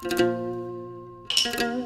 Thank you.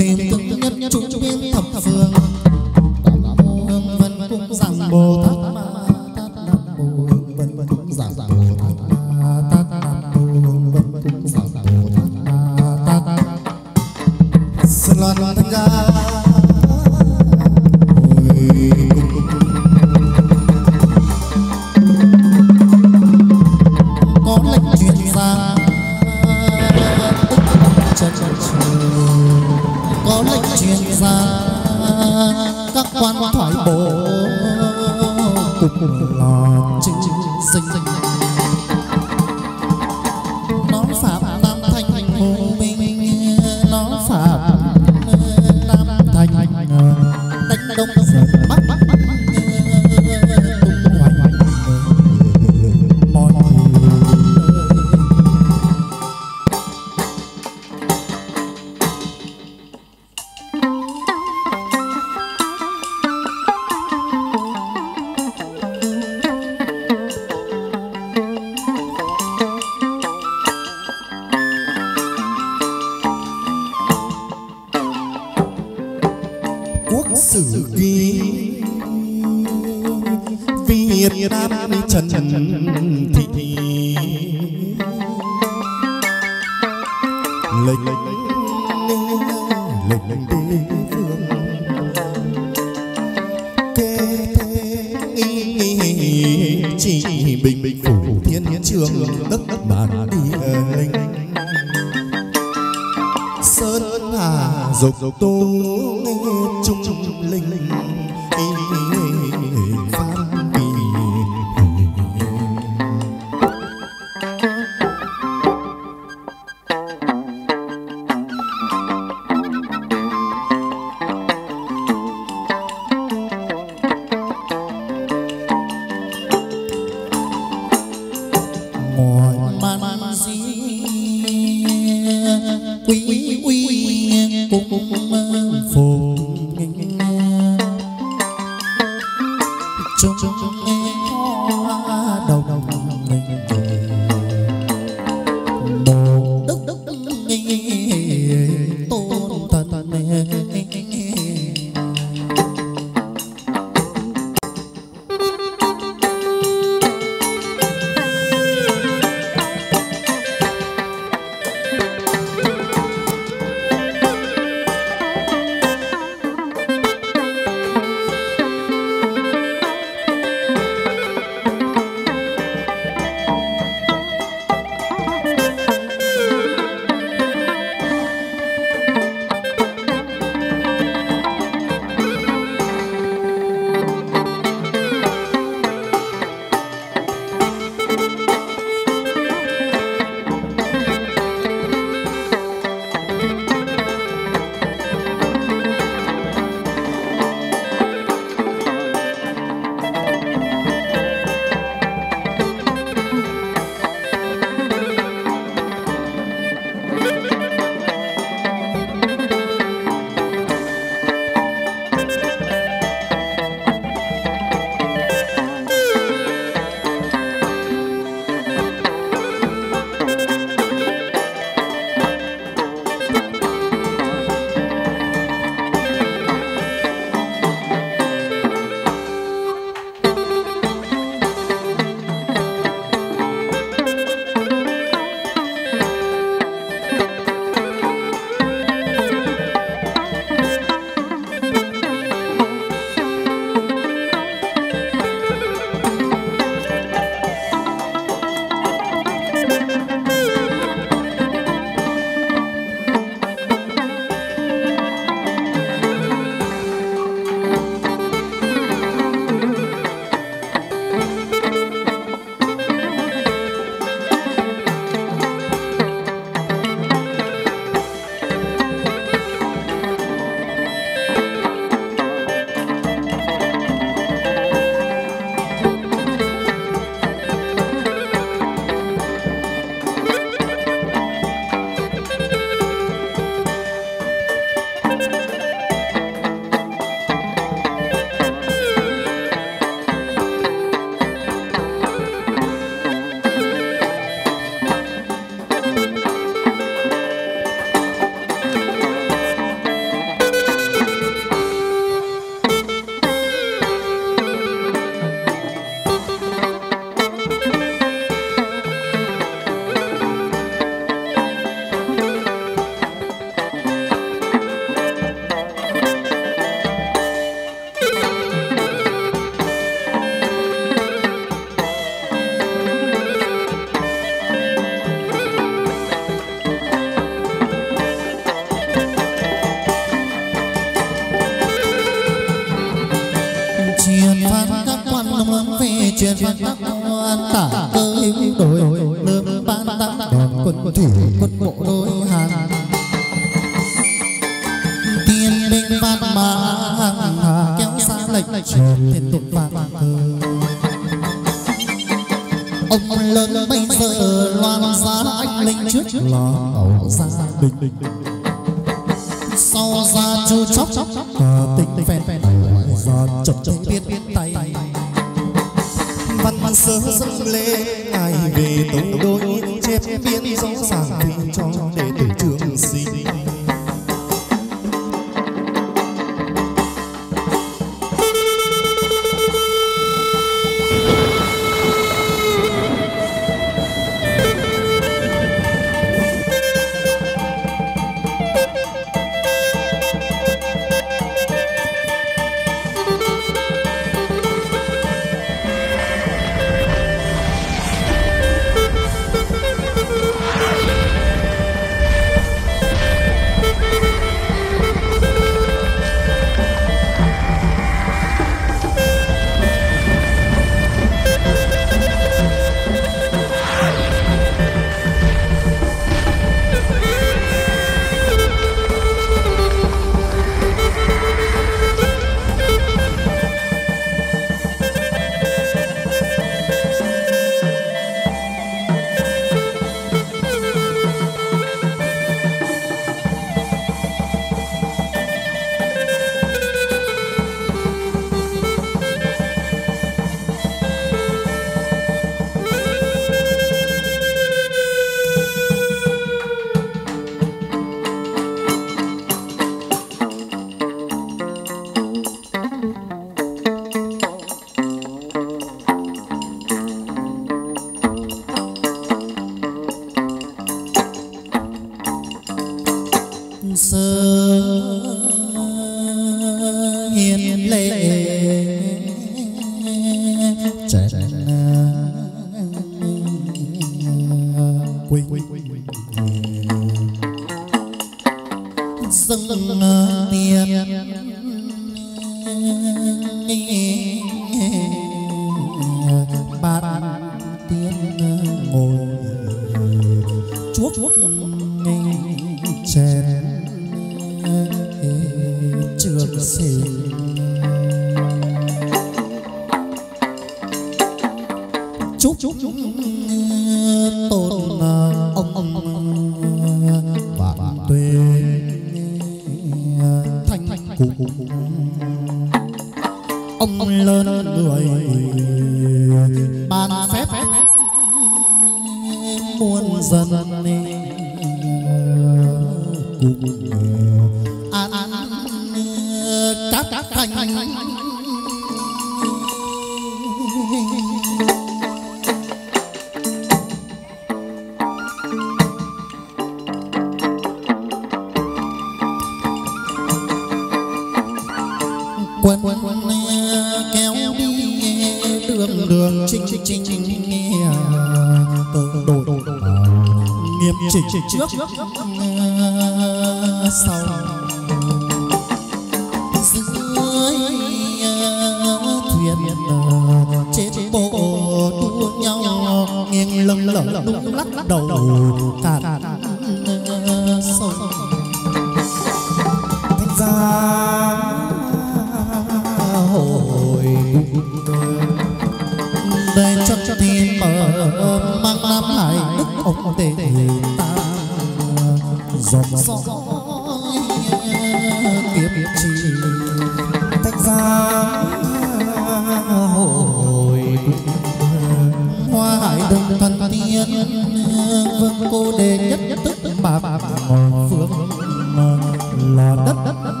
Chiếc thoi cô bé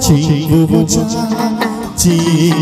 情不自禁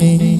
me.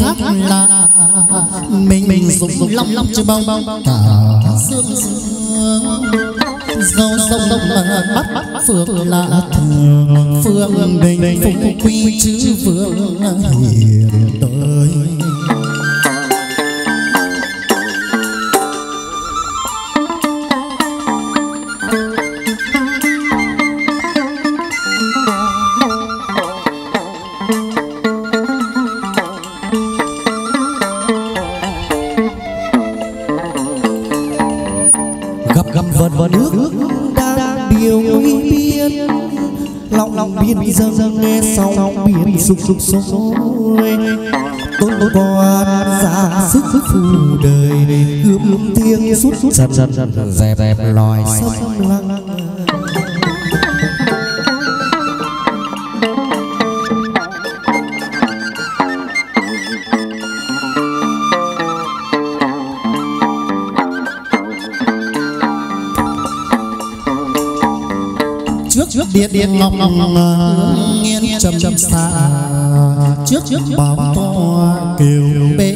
hát là mình mình dùng long long chưa bao bao cả dương dâu sông sông mà bắt bắt phượng là thường phượng đình phụng quy chứ phượng hiền tới sục sục sôi tôn tôn quan ra sức sức phù đời gươm thiêng suốt dần dần dần dẹp dẹp loài. sông lăng trước điện điện ngọc ngọc ngọc nghiêng trầm xa trước bóng to kiều bê.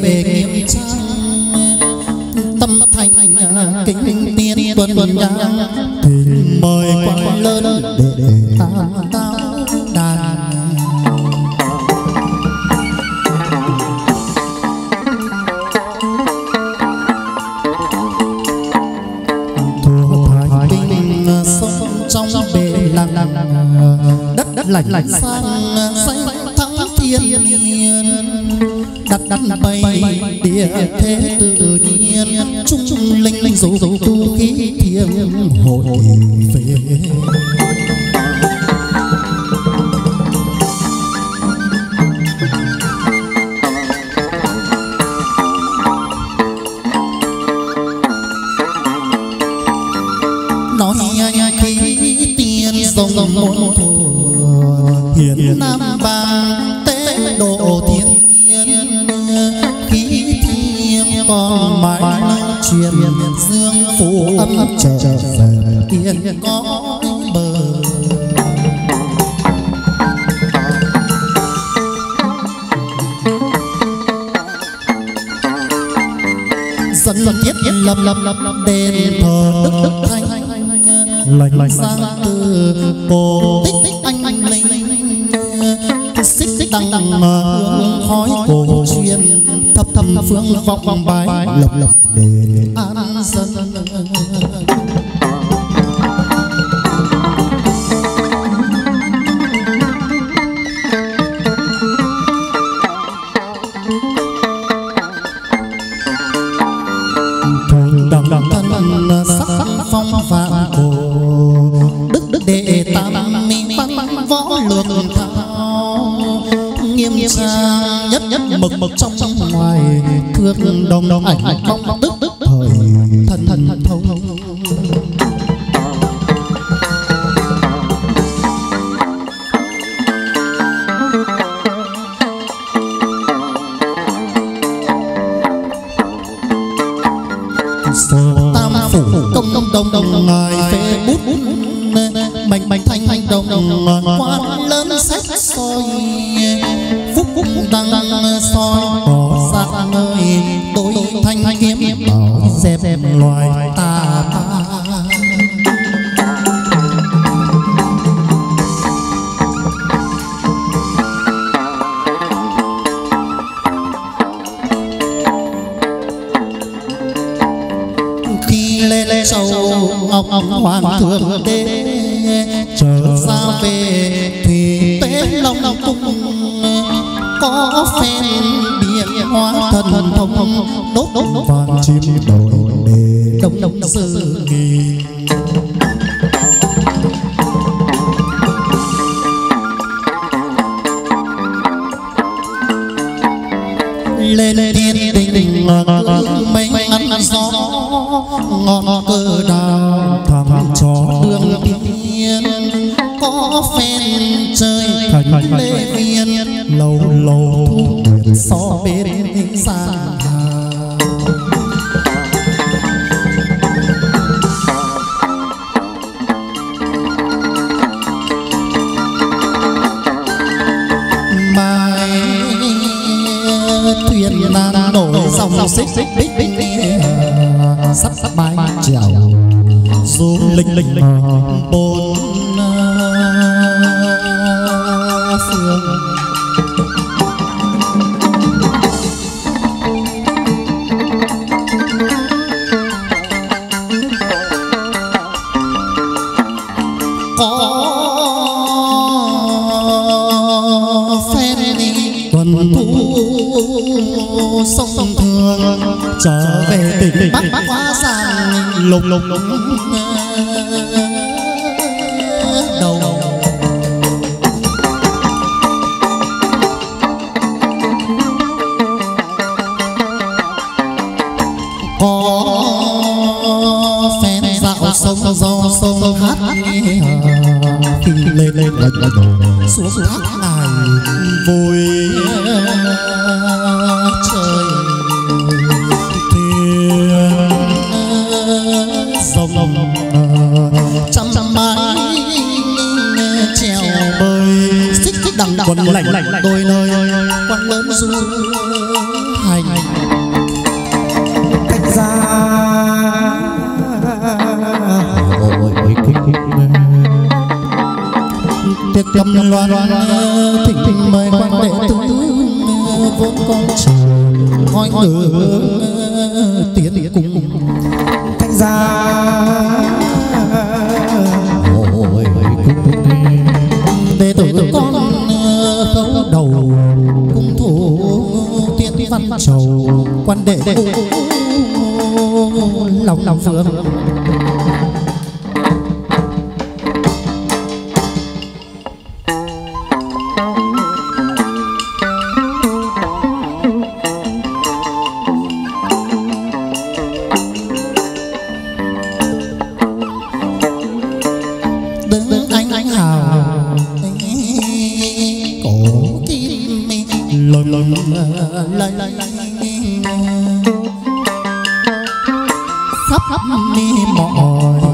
Khắp khắp mọi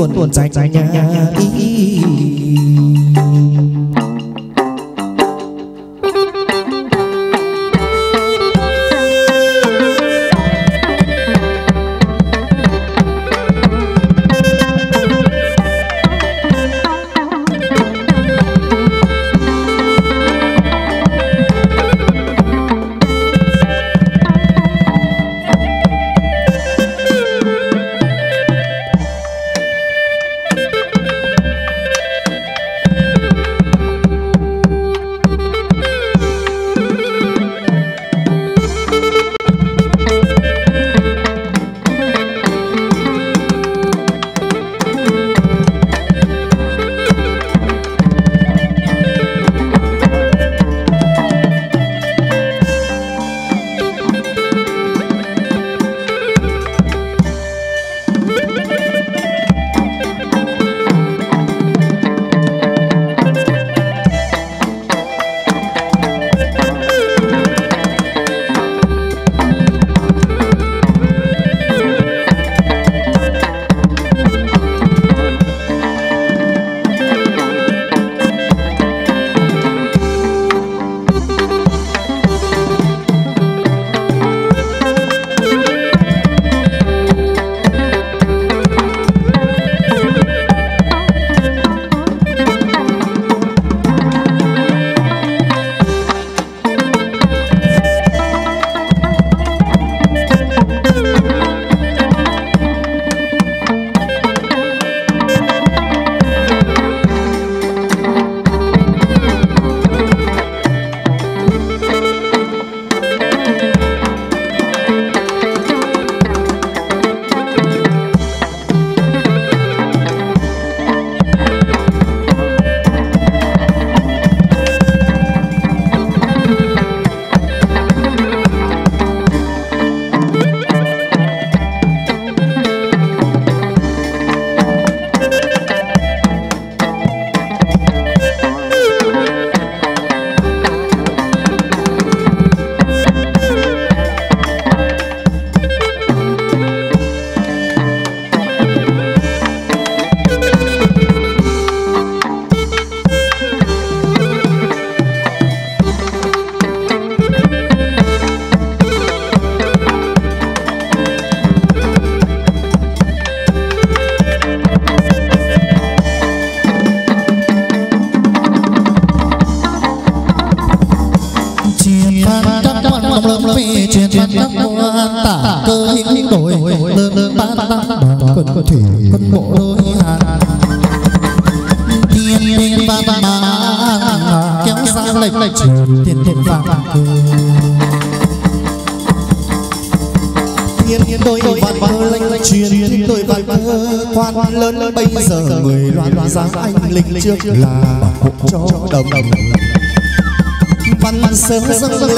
tuần tuần dài dài nhà ý trước là bảo hộ cho đồng. Đồng văn sớ dân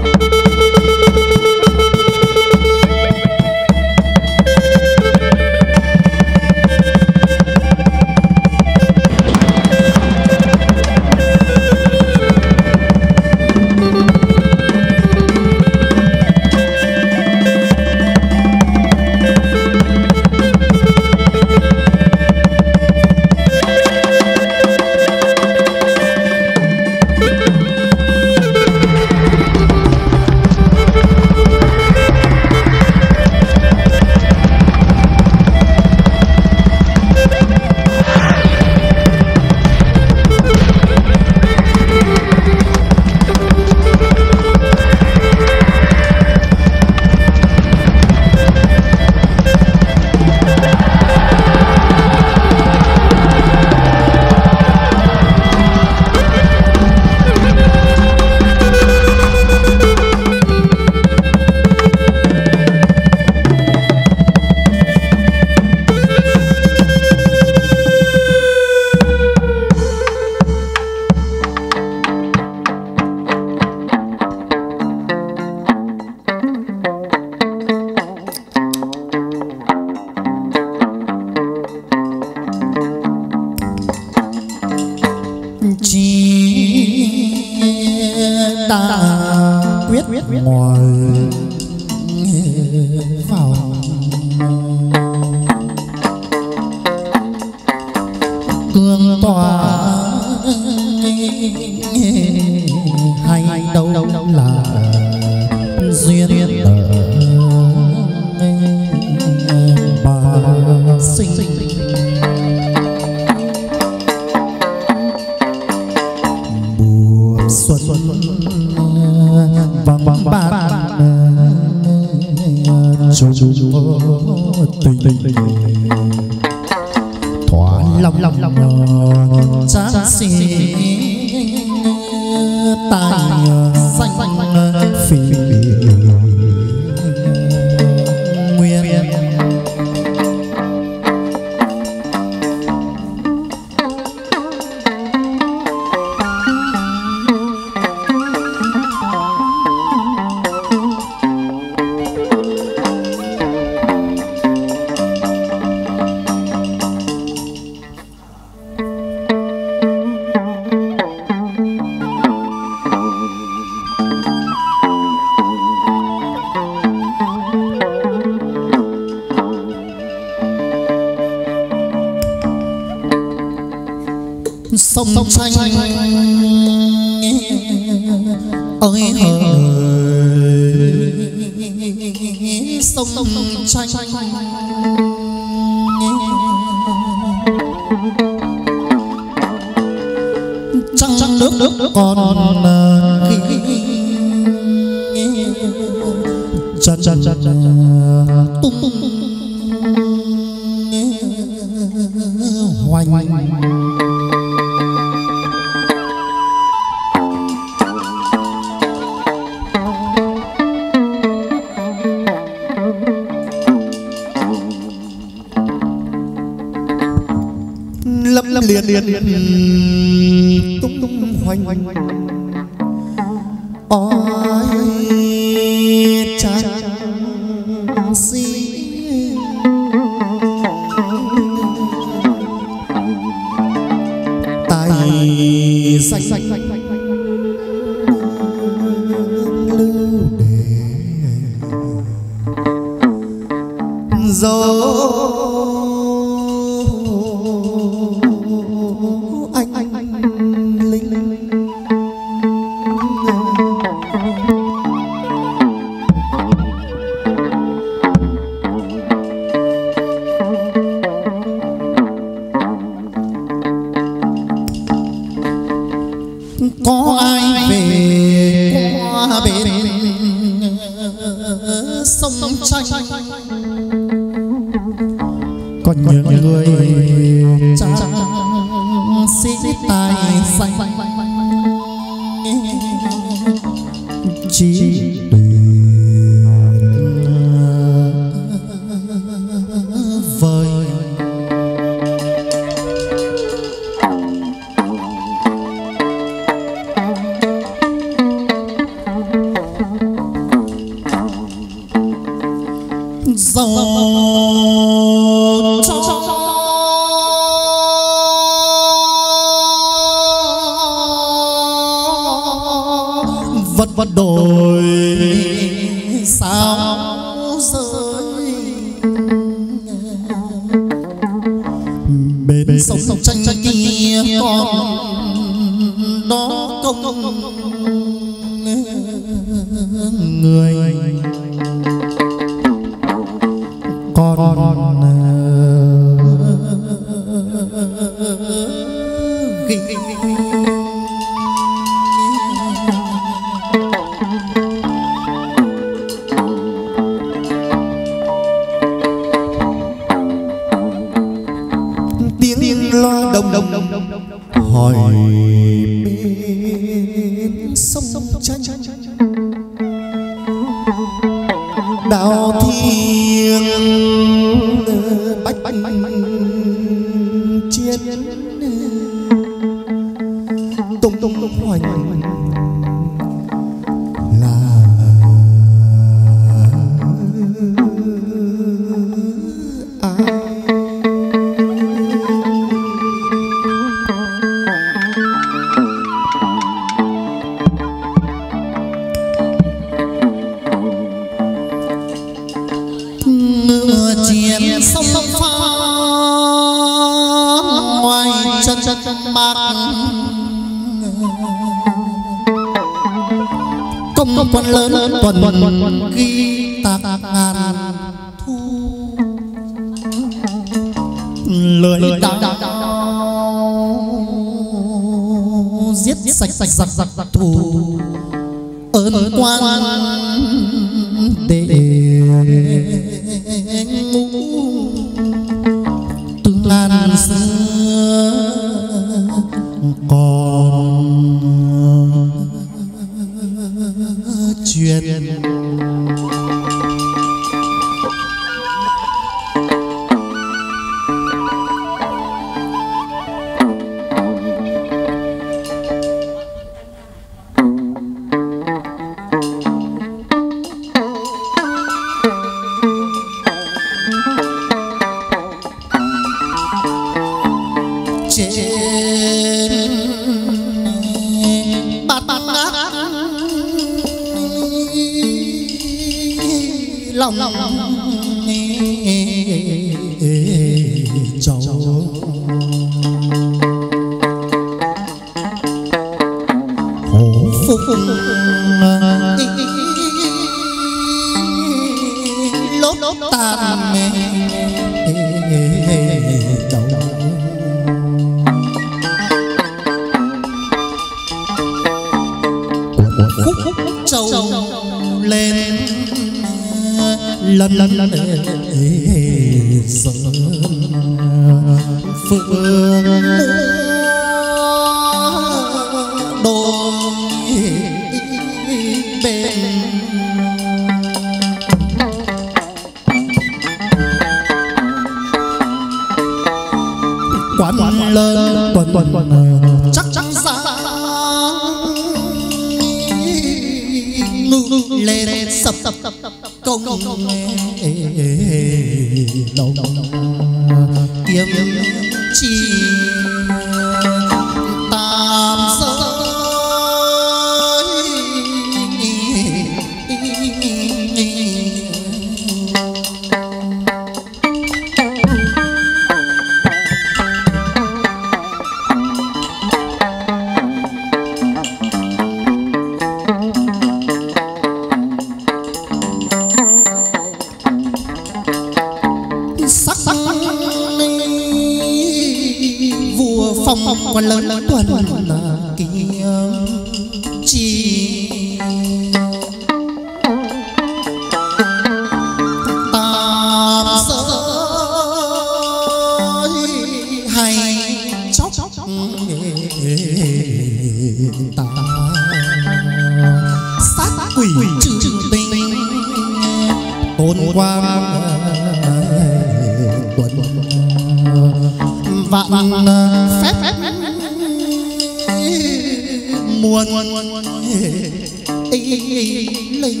linh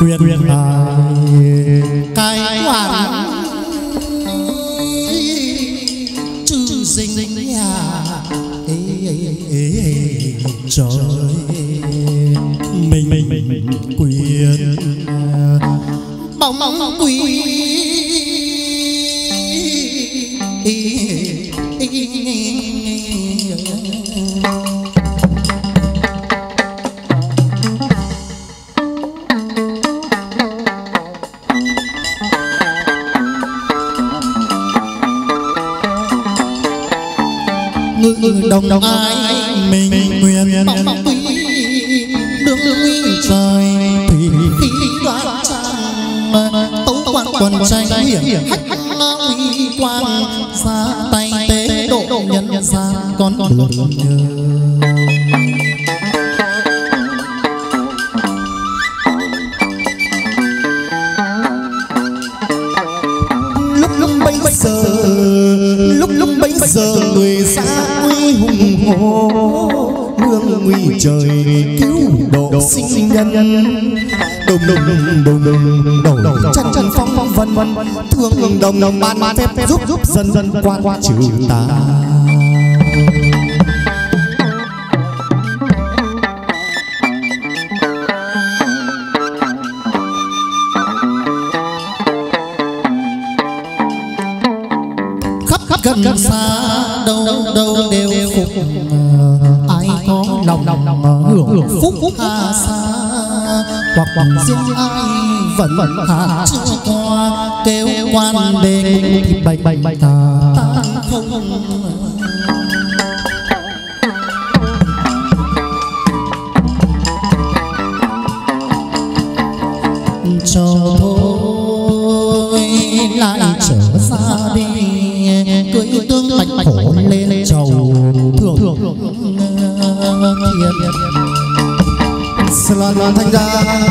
quyền quyền là cái hoàn trừ dinh nhà trời mình mình quyền bóng bóng quyền đồng ban ban phép giúp giúp dân dân quan quan trừ ta. khắp khắp gần xa, xa đâu đâu đều phục ờ, ai có lòng lòng ờ, hưởng phúc tha xa. hoặc riêng ai vẫn vẫn hạ chưa có quan đến thì bạch bạch bạch ta không cho thôi lại trở xa đi. Cưới tương bạch khổ lên trầu thường thường thiệt slan thanh ra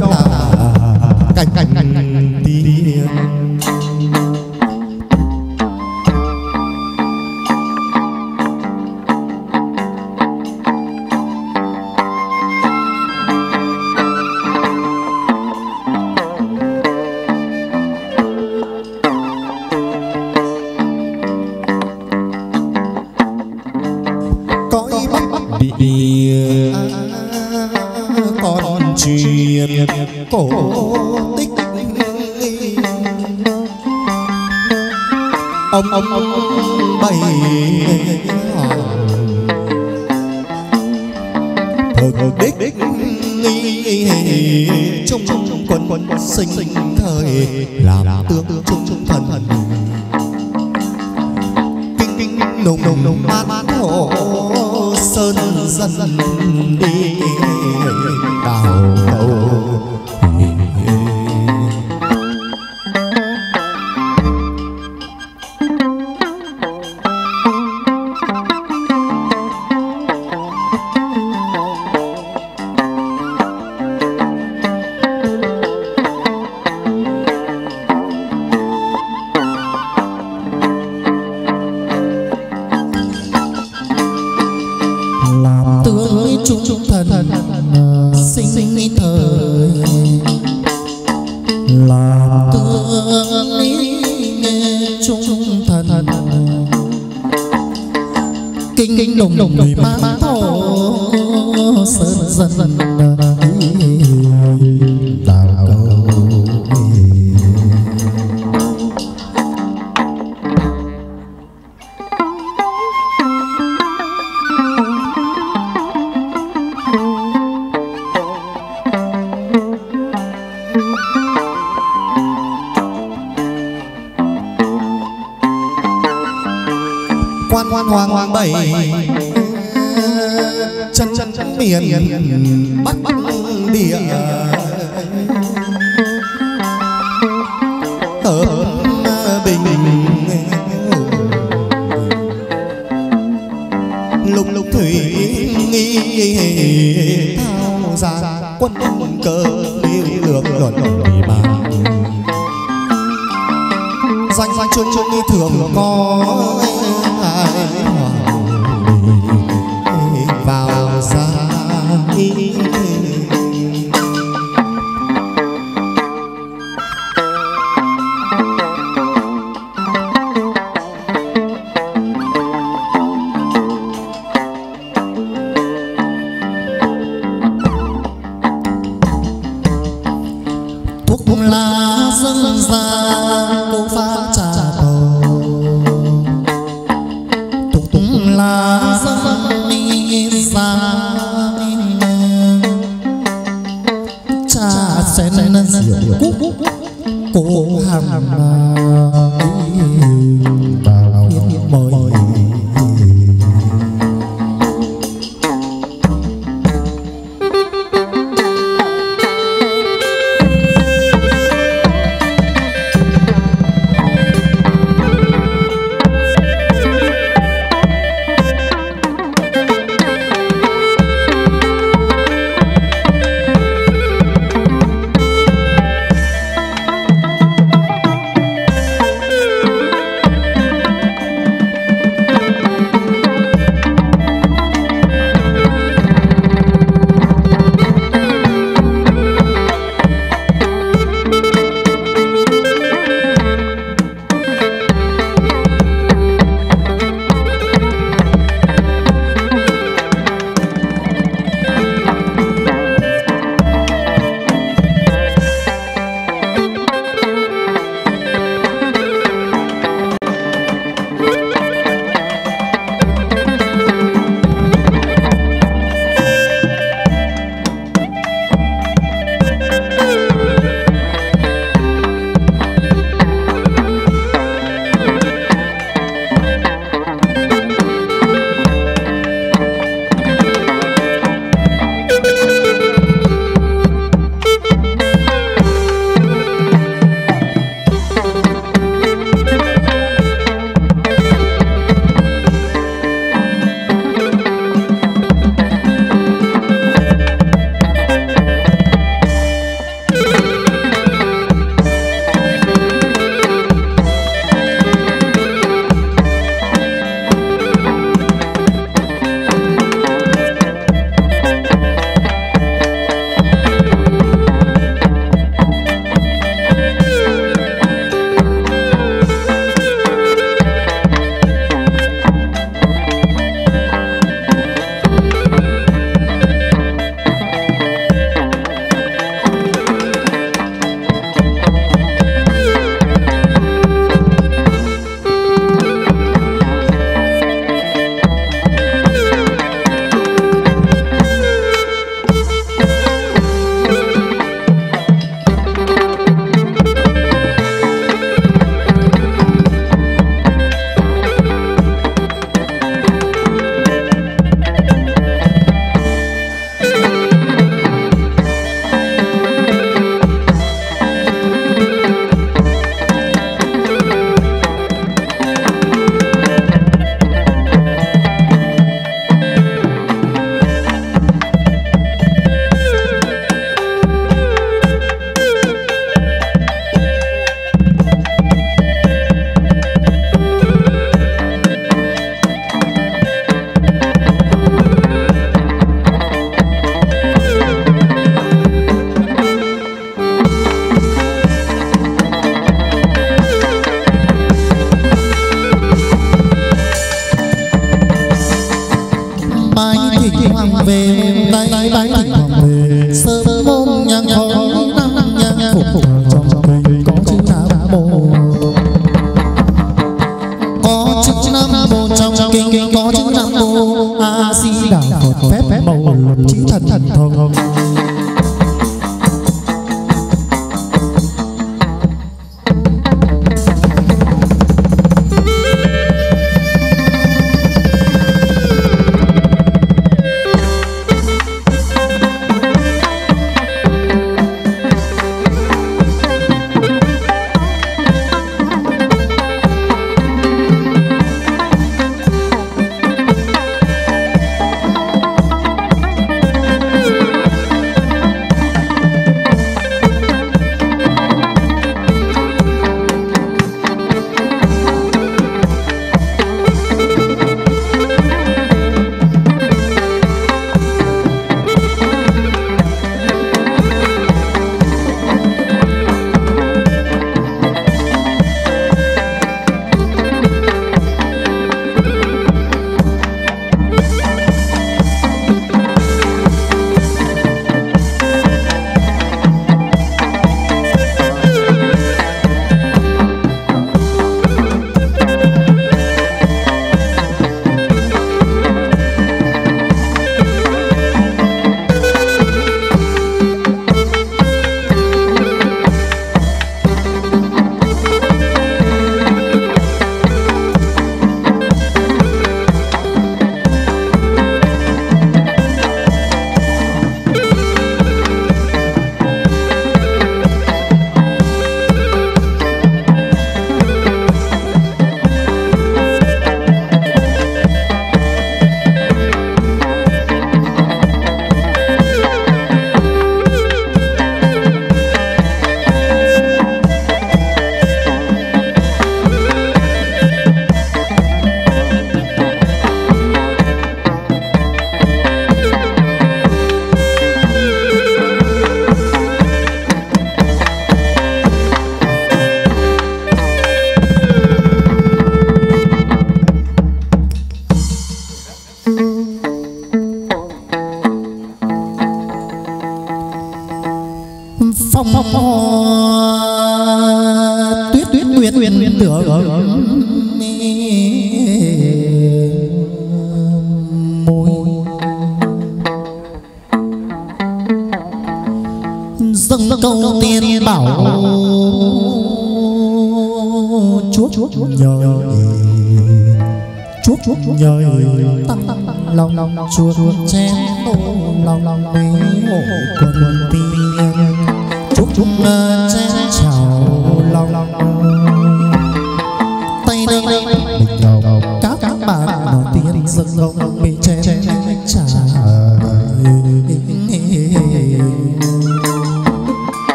đó là cảnh, cảnh, cảnh, cảnh, cảnh,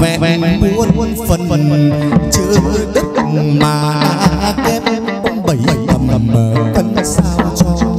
vẹn muôn phần phần chưa đất mà kết bảy tầm tầm thân sao cho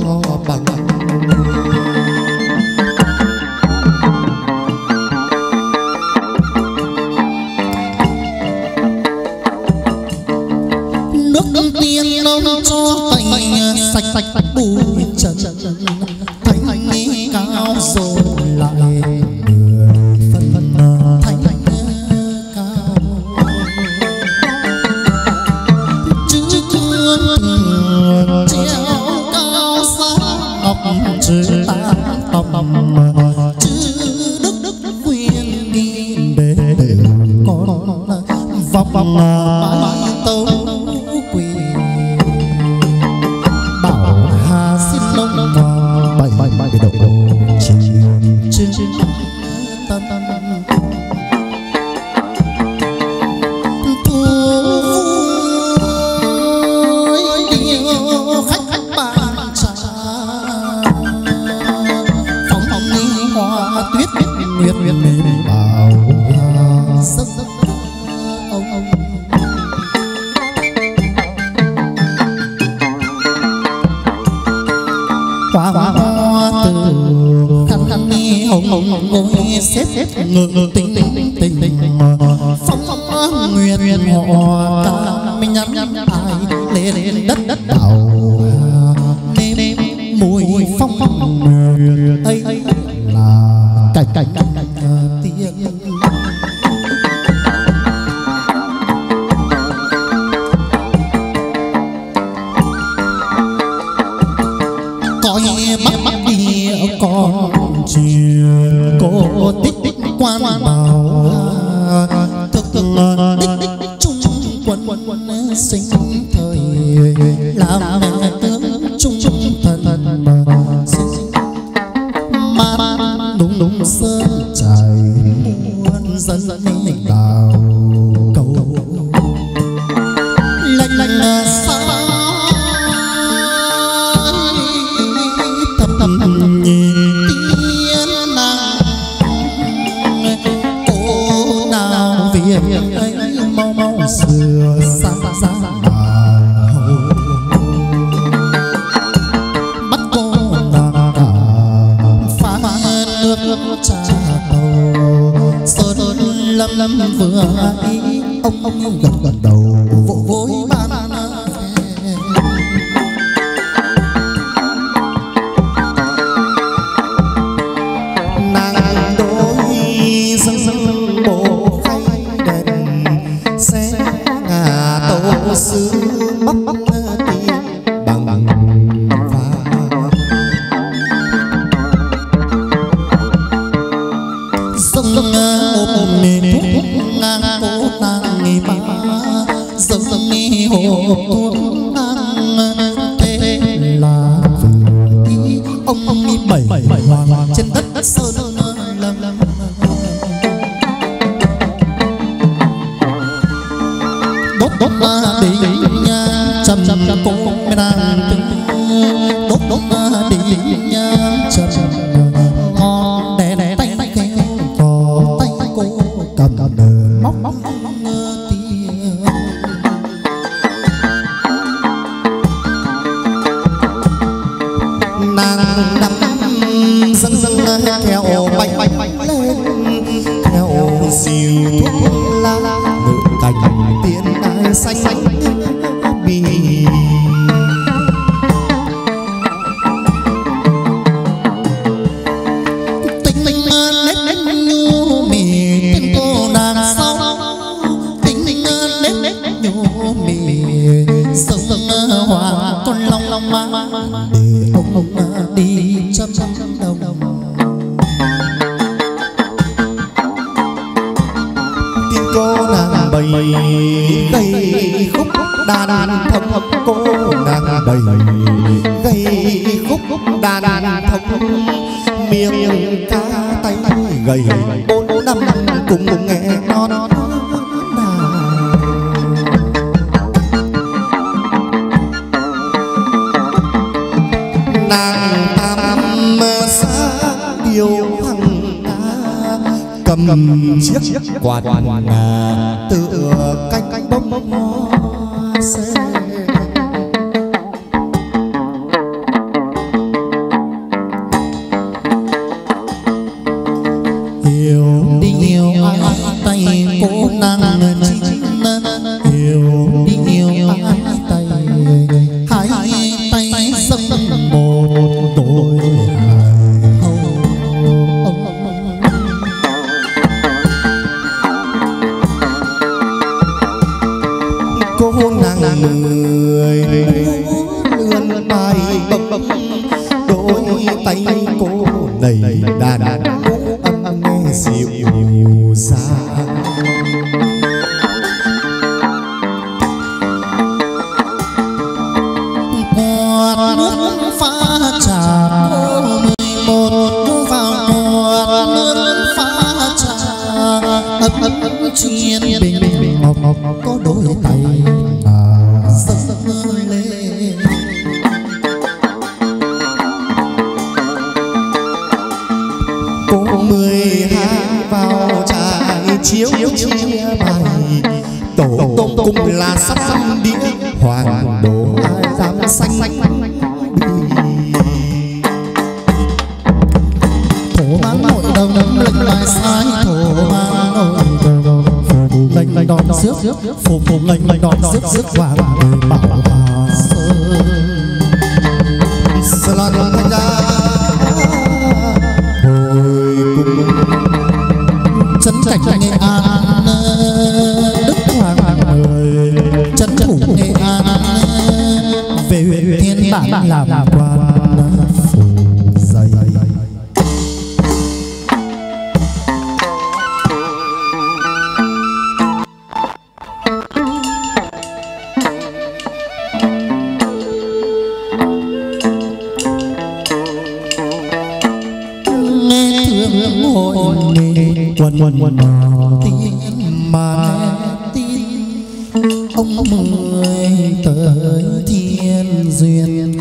nhân duyên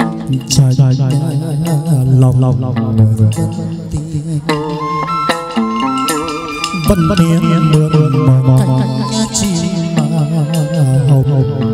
trời lòng lòng lòng vân thiên mưa mưa mờ mờ chỉ mà hồng hồng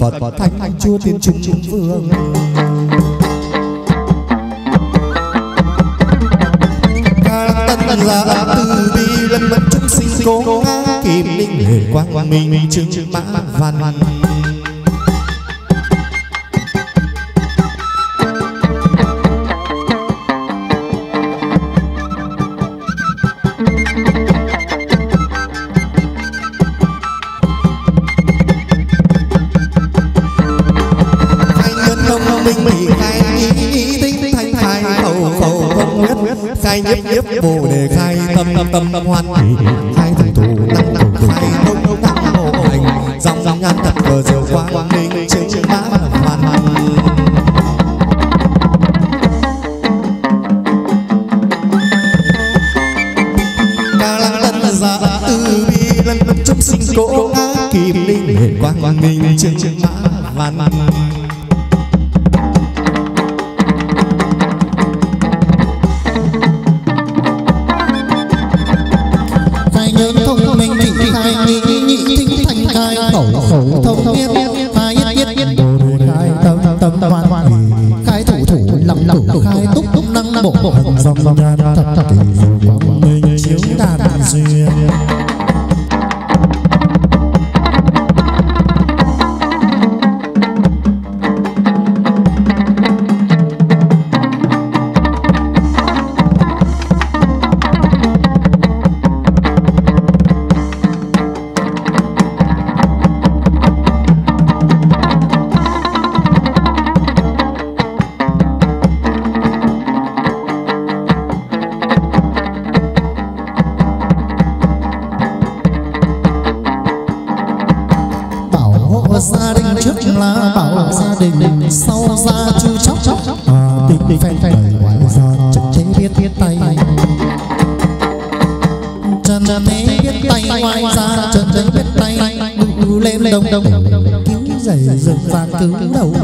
phật thánh chúa tiên trung vương. ngoài ra chân thấy biết tay đủ lên đồng đồng. Cứu giày rừng và cứu đầu.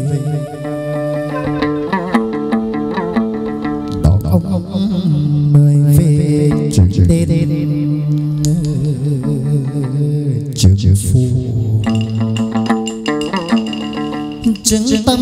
vinh. Đón ông mời về tết trường phu chứng tâm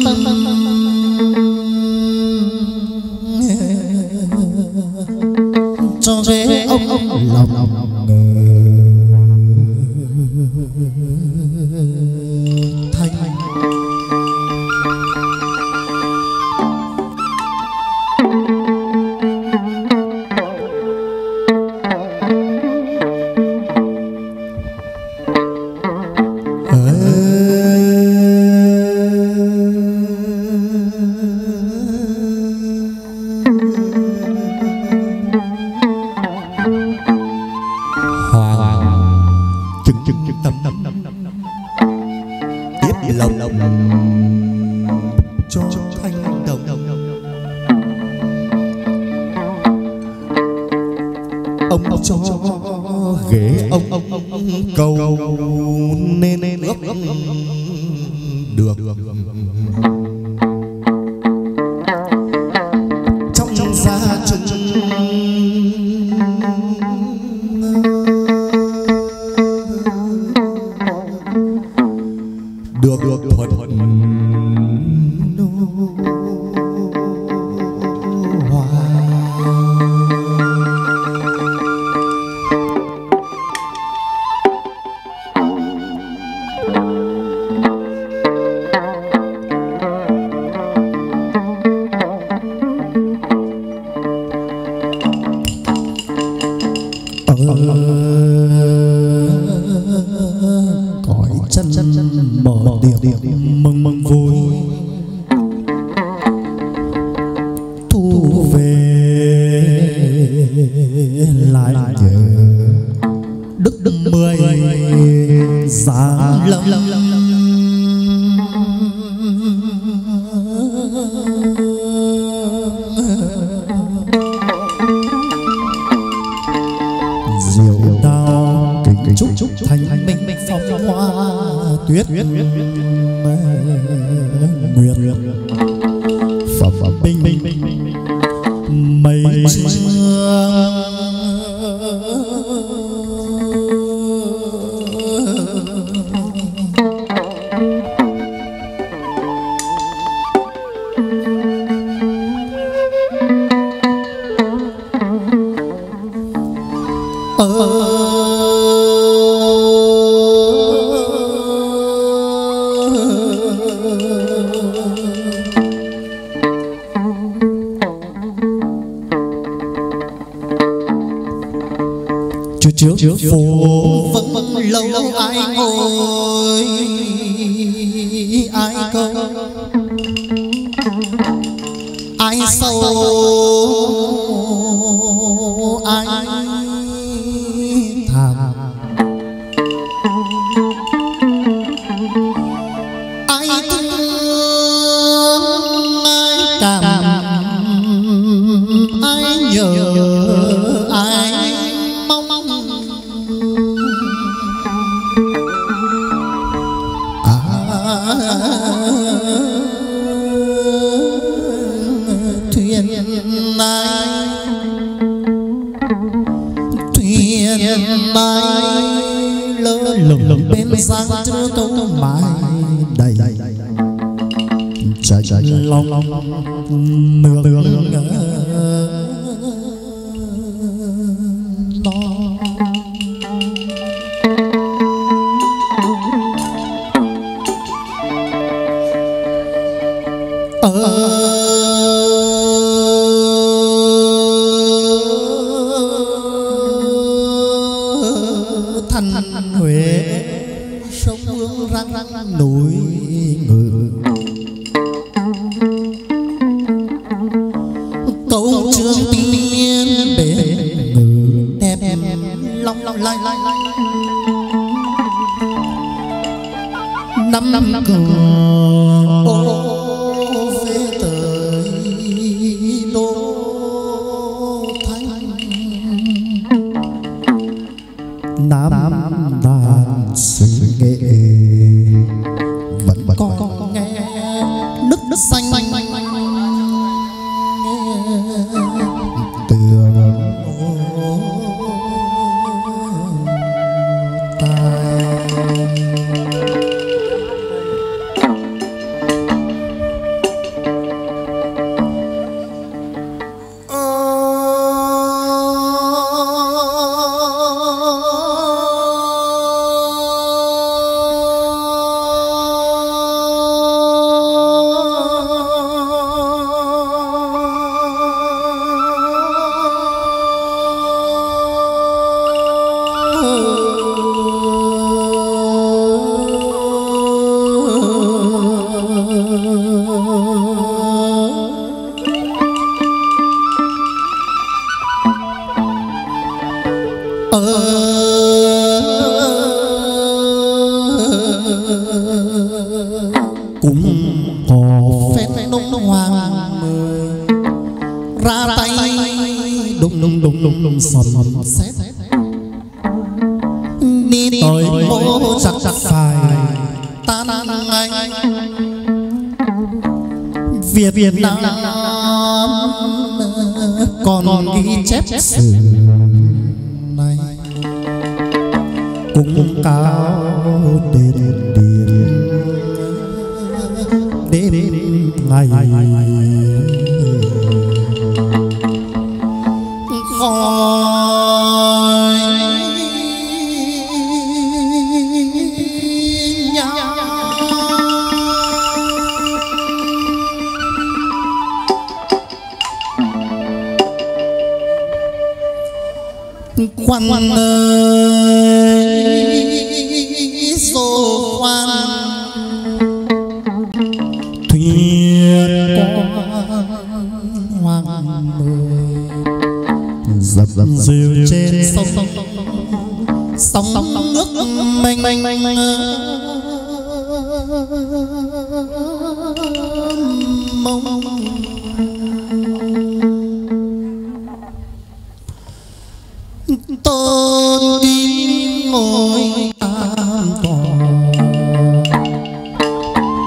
tôi đi ngồi an toàn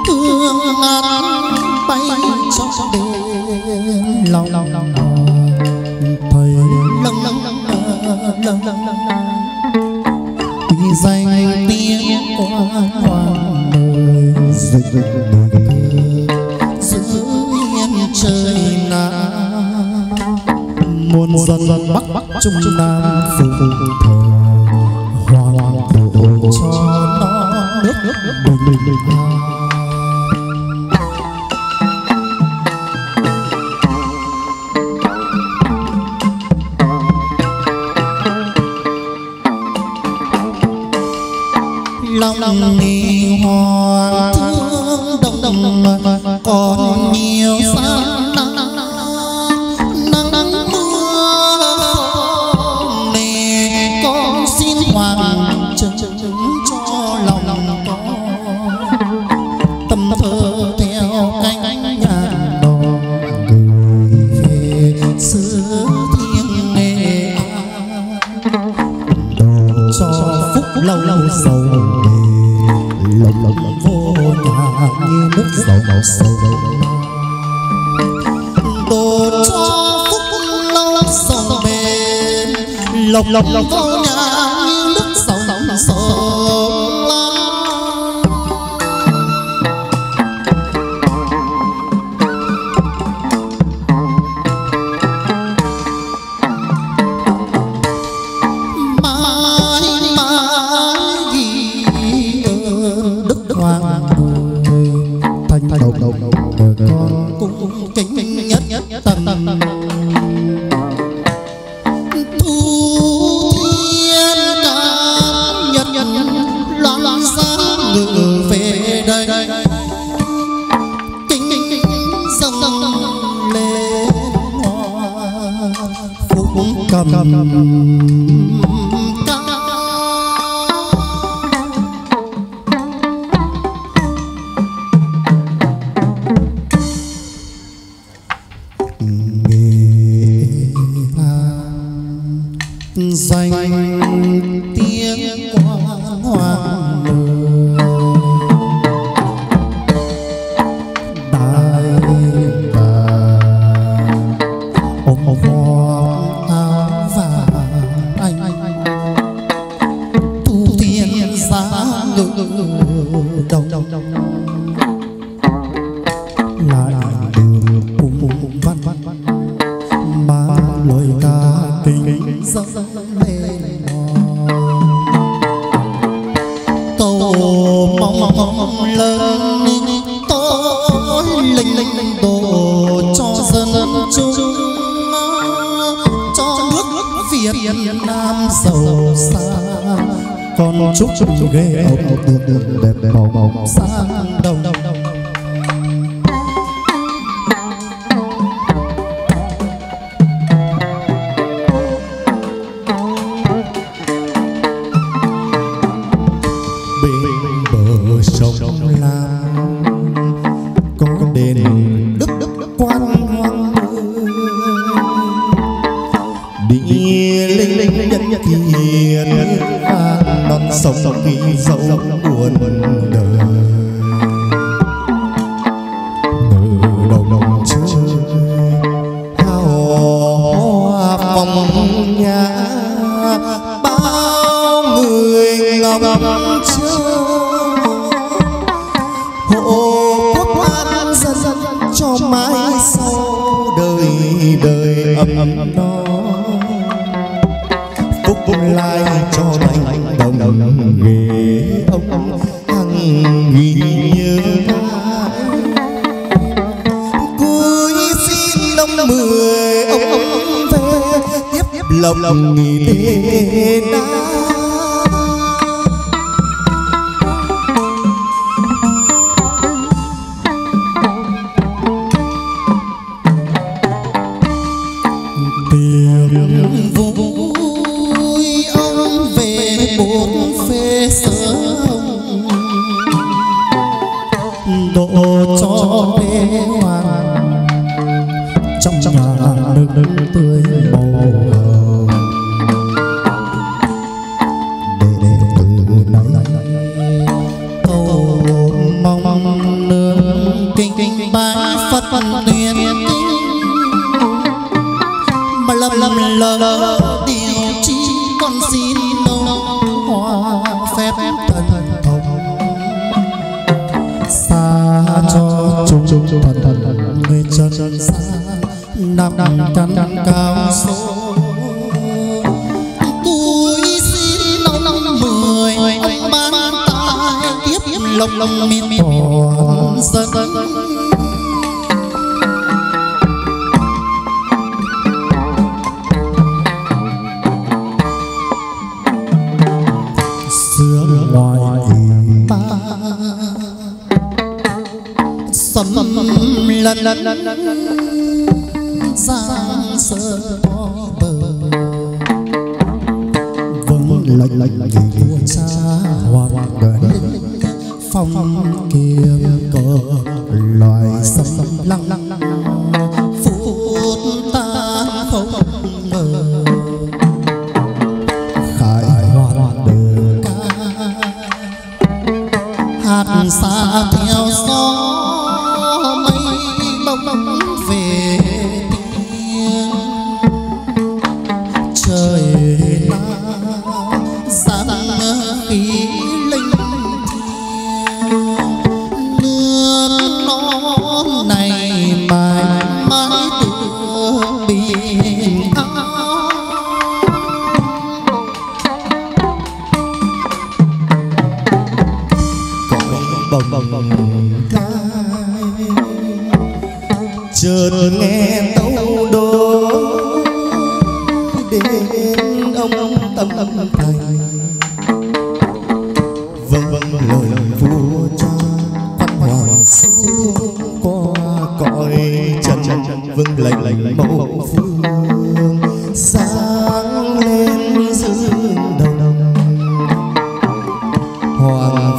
thương bay sóng đến lòng lòng lòng thời lâng lâng lâng lâng lâng vì danh tiếng của hoàng đời dịch đời giữ yên trời nào muôn dân bắc bắc trung nam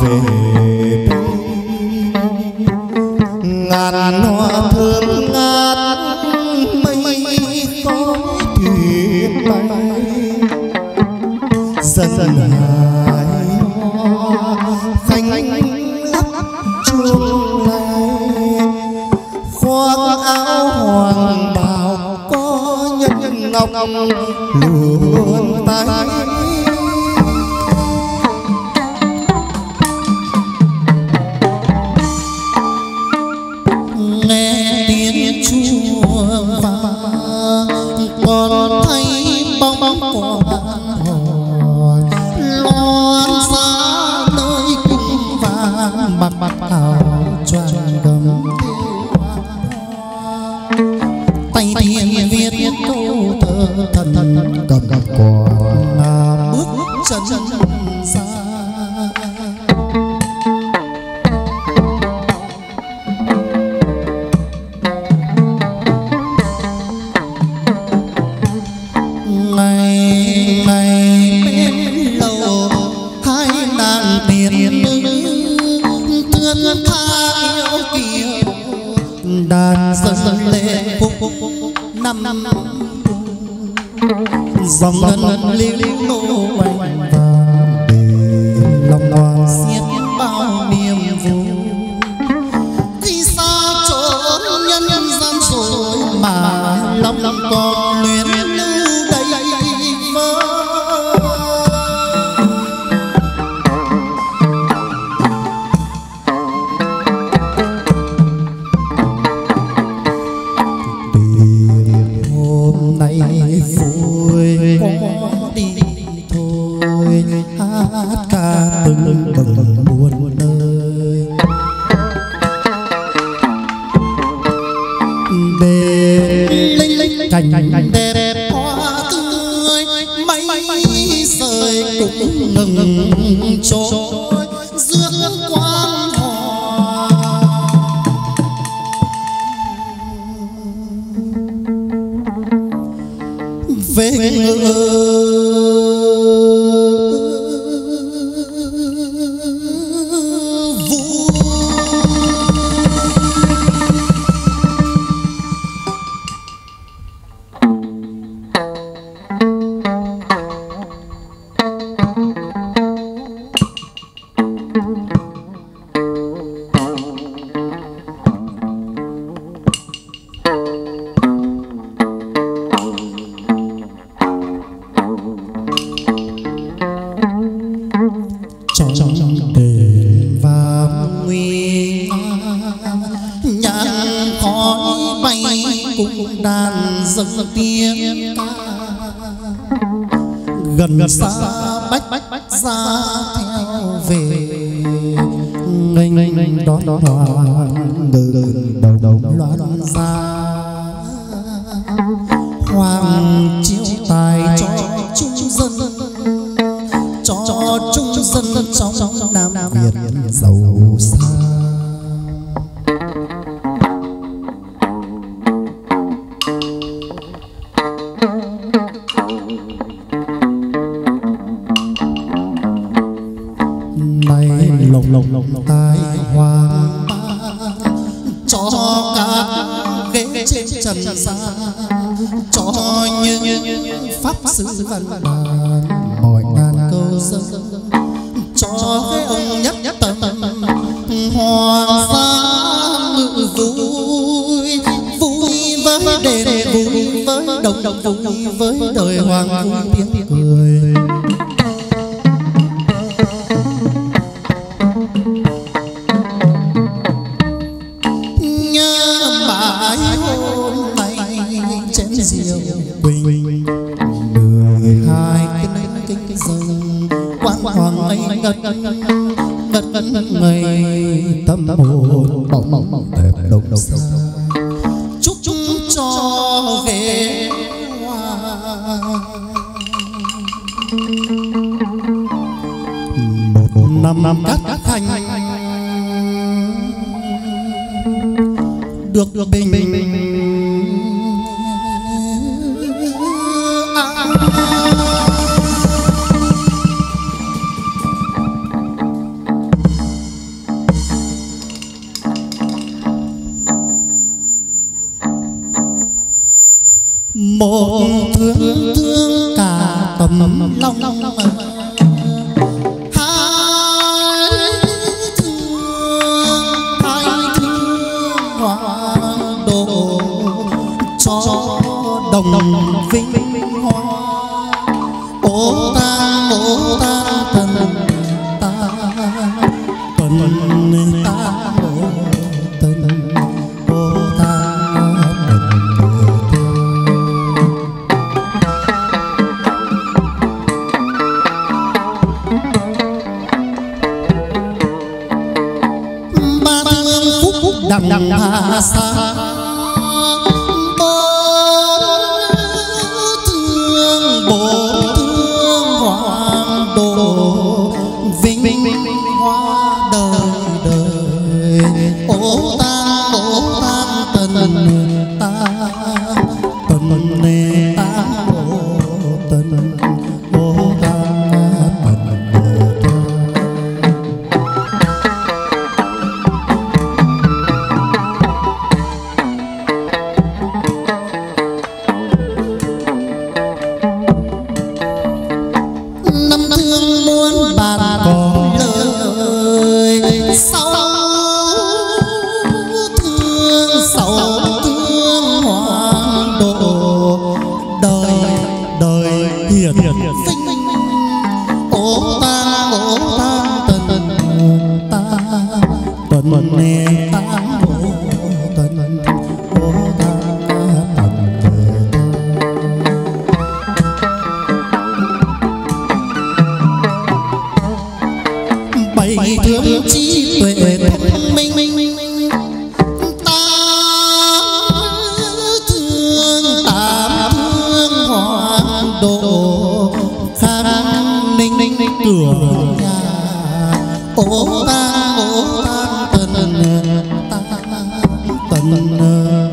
về ngàn hoa thơm ngát mây có thuyền bay. Dần dần hài hoa khanh lắc chuông lay khoác áo hoàng bào có nhân ngọc lùa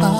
ta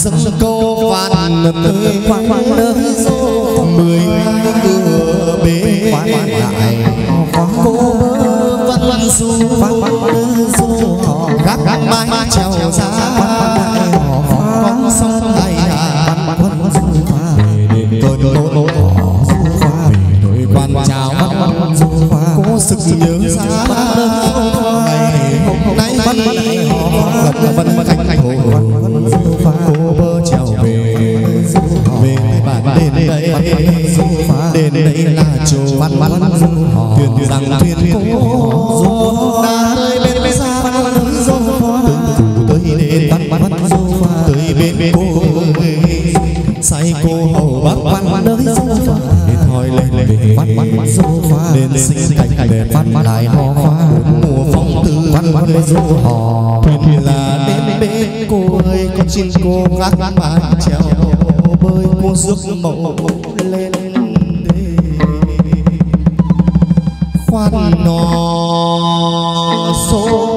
dâng cô vạn đỡ dô mười cửa bế lại cô vẫn du gác gác mái trèo ra con sông khoa tôi tôi tôi quan chào cô sực nhớ ra ngày hôm nay gặp vân vân thành là chỗ văn văn thuyền rằng thuyền cô đã tới bên bên xa tới đến văn văn tới bên cô say cô hầu bác văn văn đến hỏi lên về văn văn đến sinh cảnh đẹp văn đại hò khoa mùa phong tư văn văn lên du hò thuyền là đến bên cô ơi con xin cô gác bàn treo bơi cô giúp mẫu lên no soy.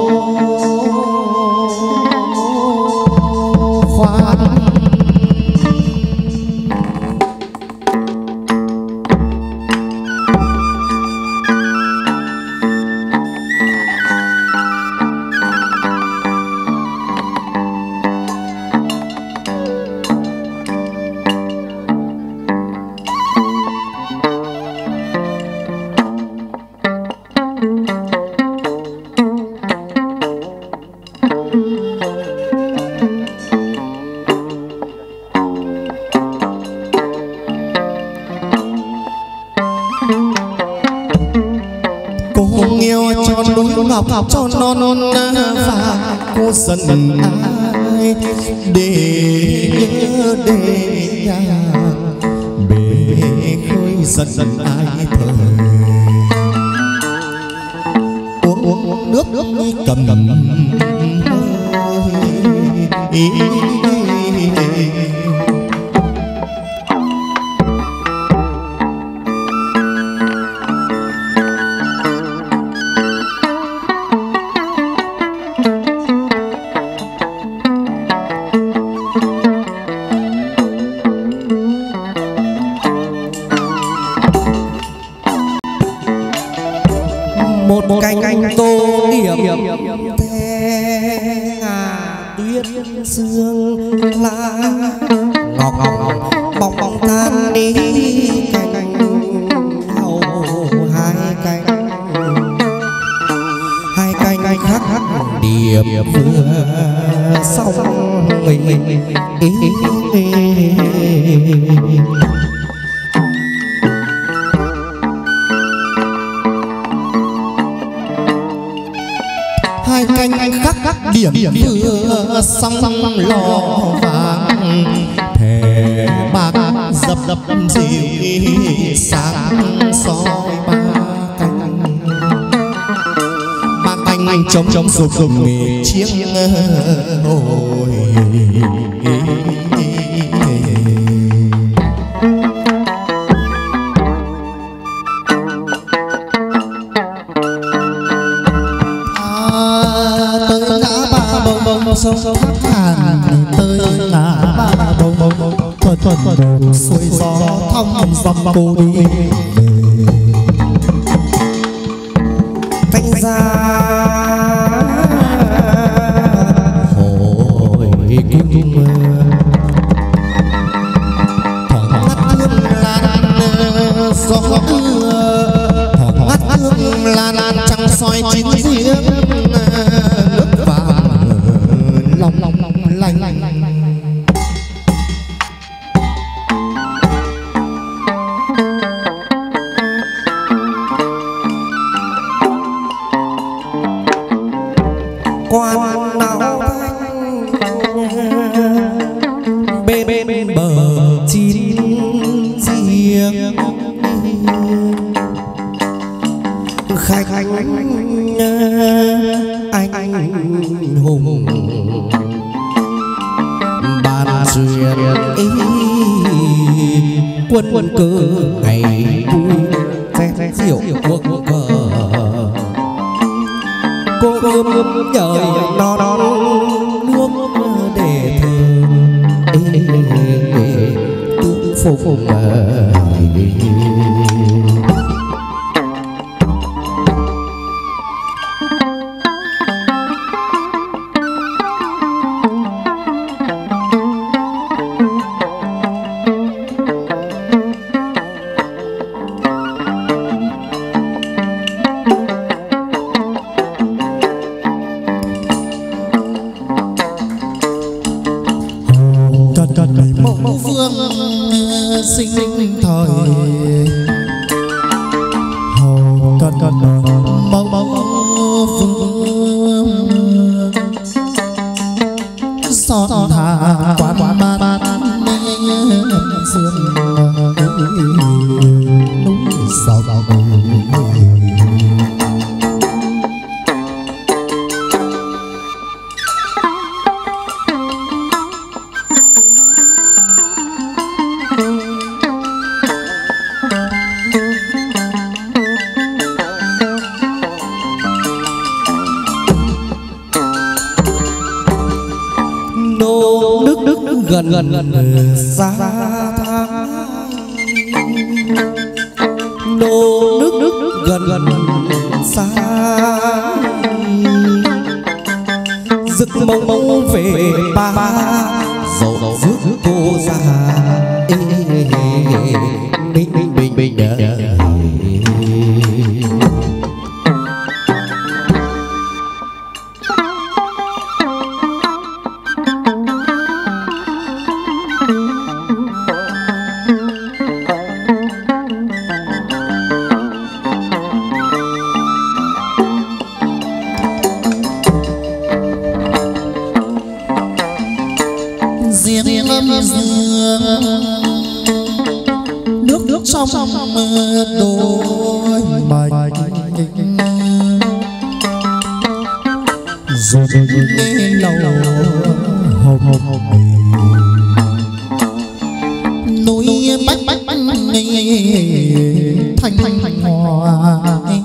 thành hoài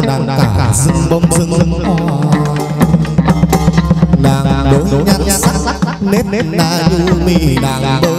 của đàn cả rừng bông rừng rừng nàng đố nhan sắc nếp nếp là nhu mì nàng bông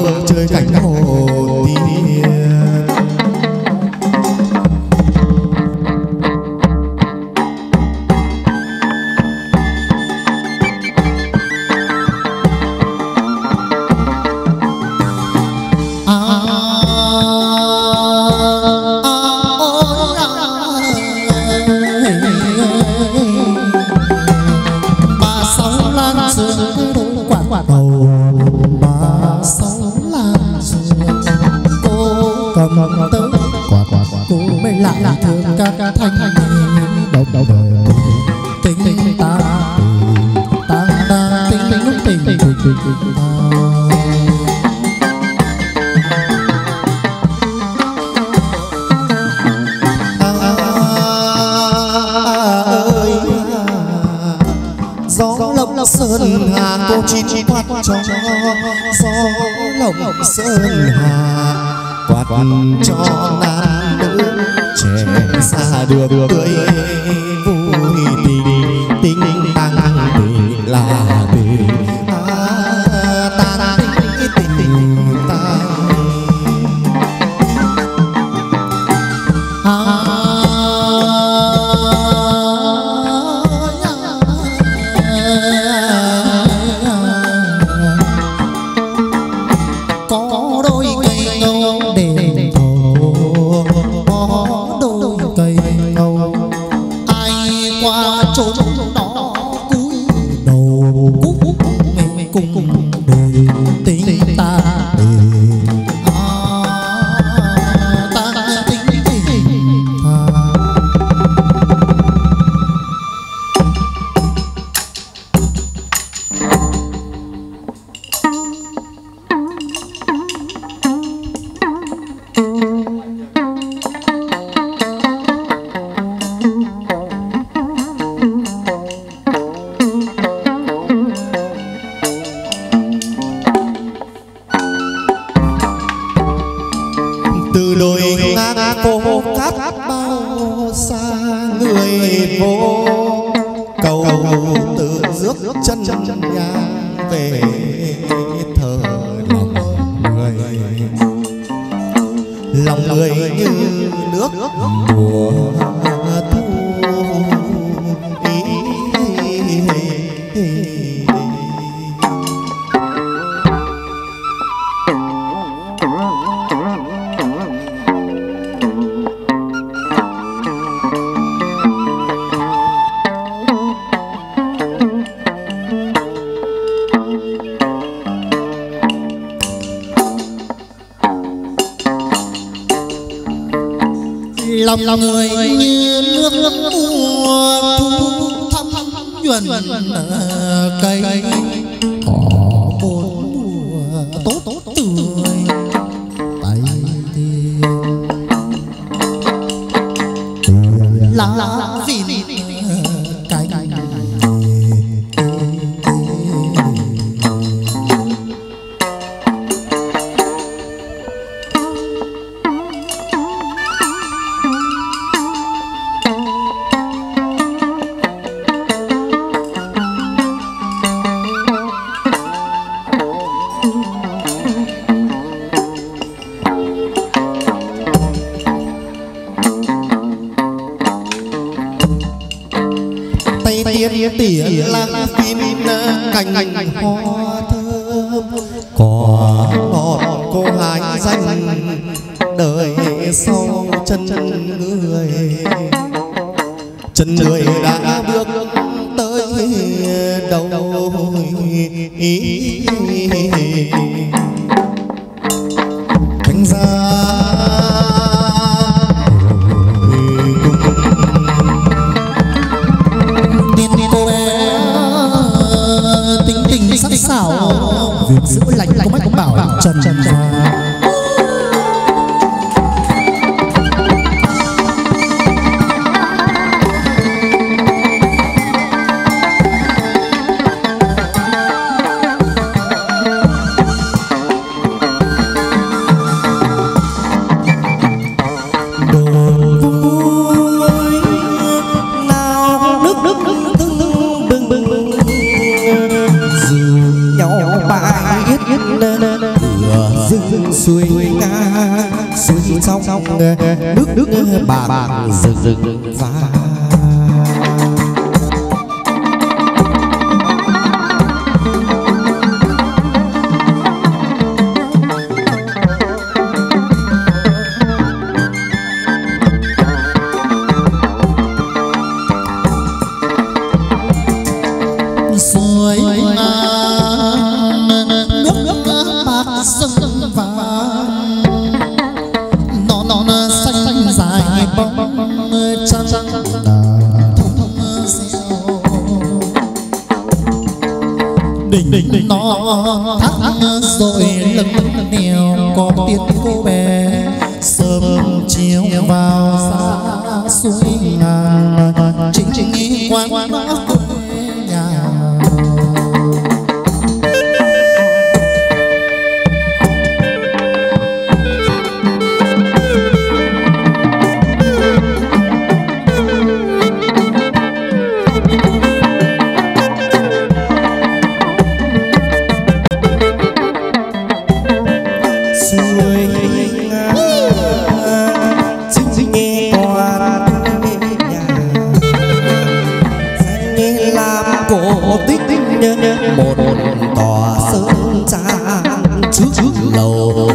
trước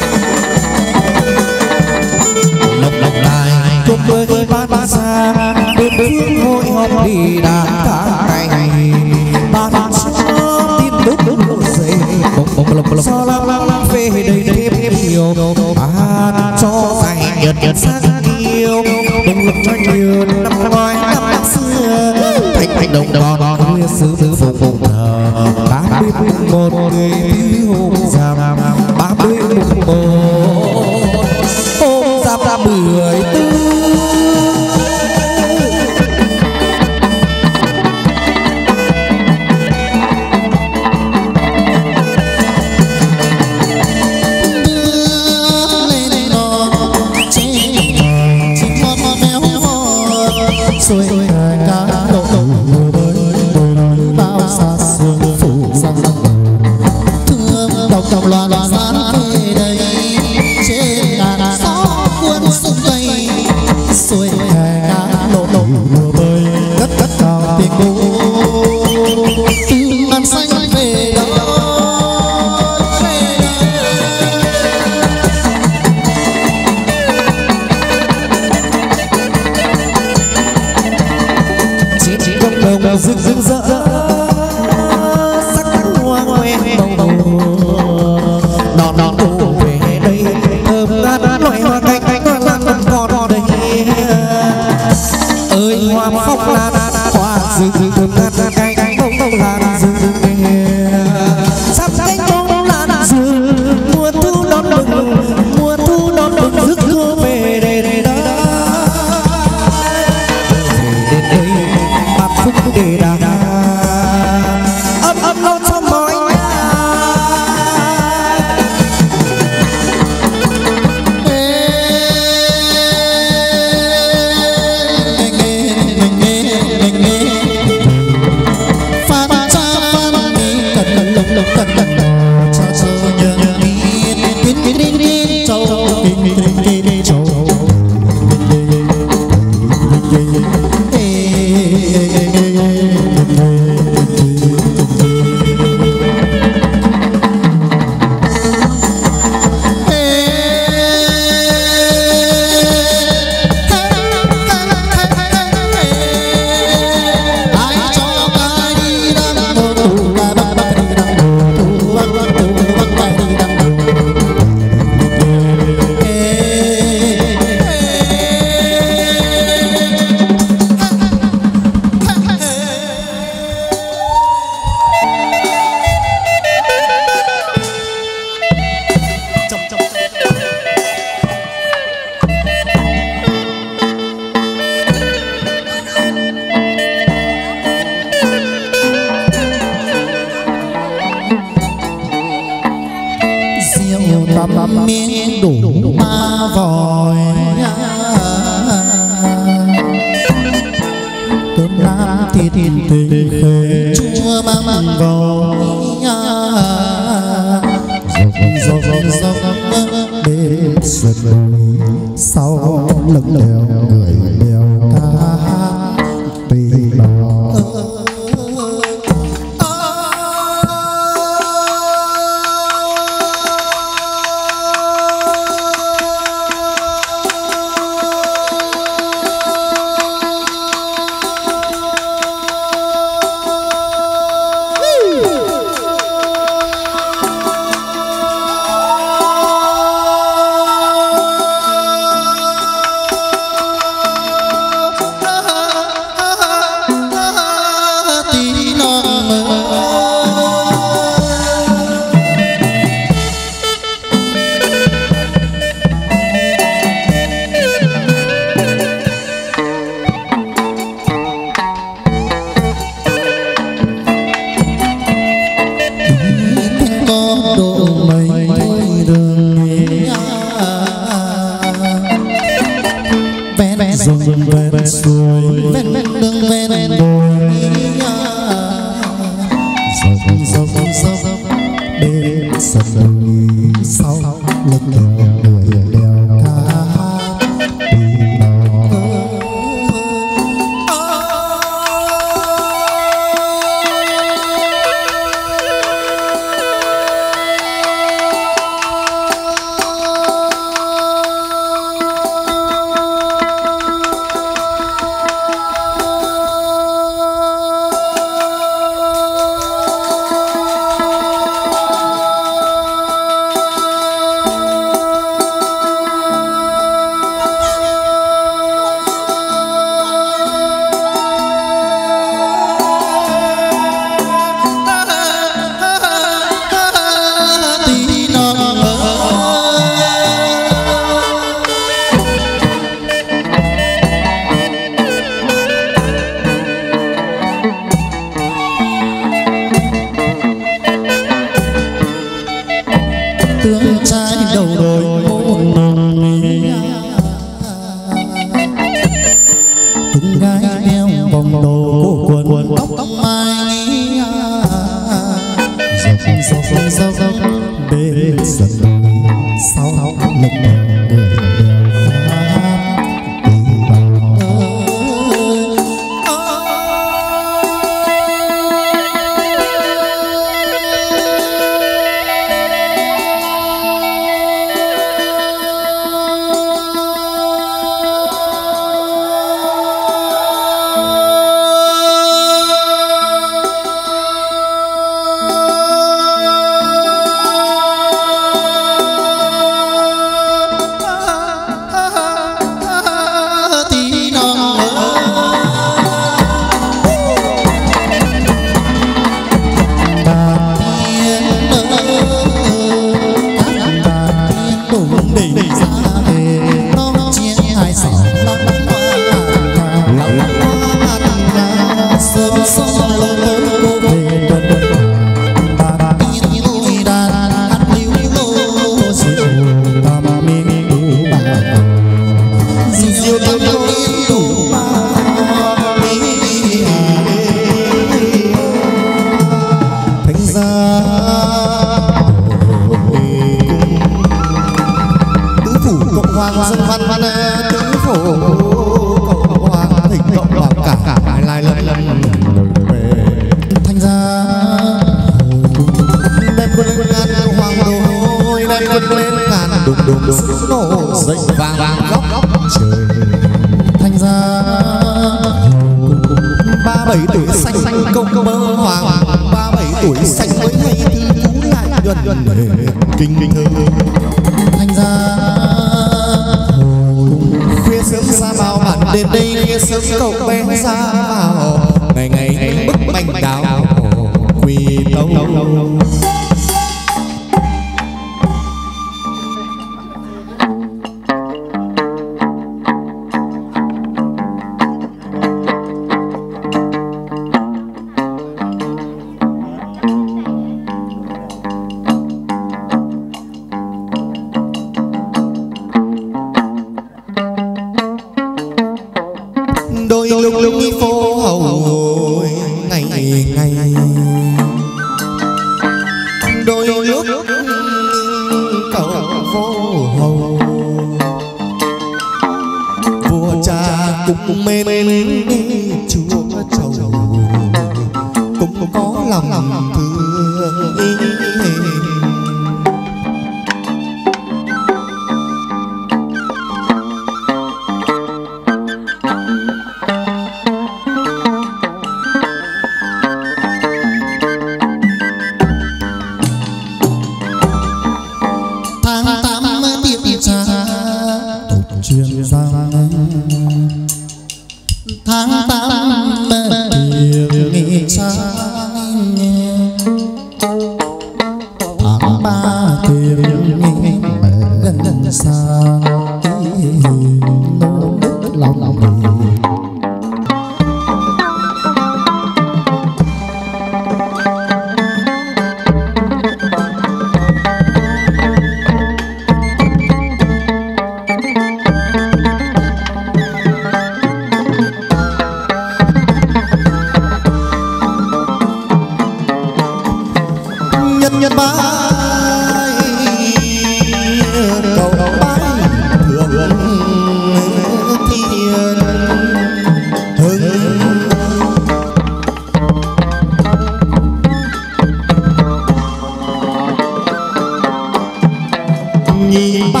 nhị ba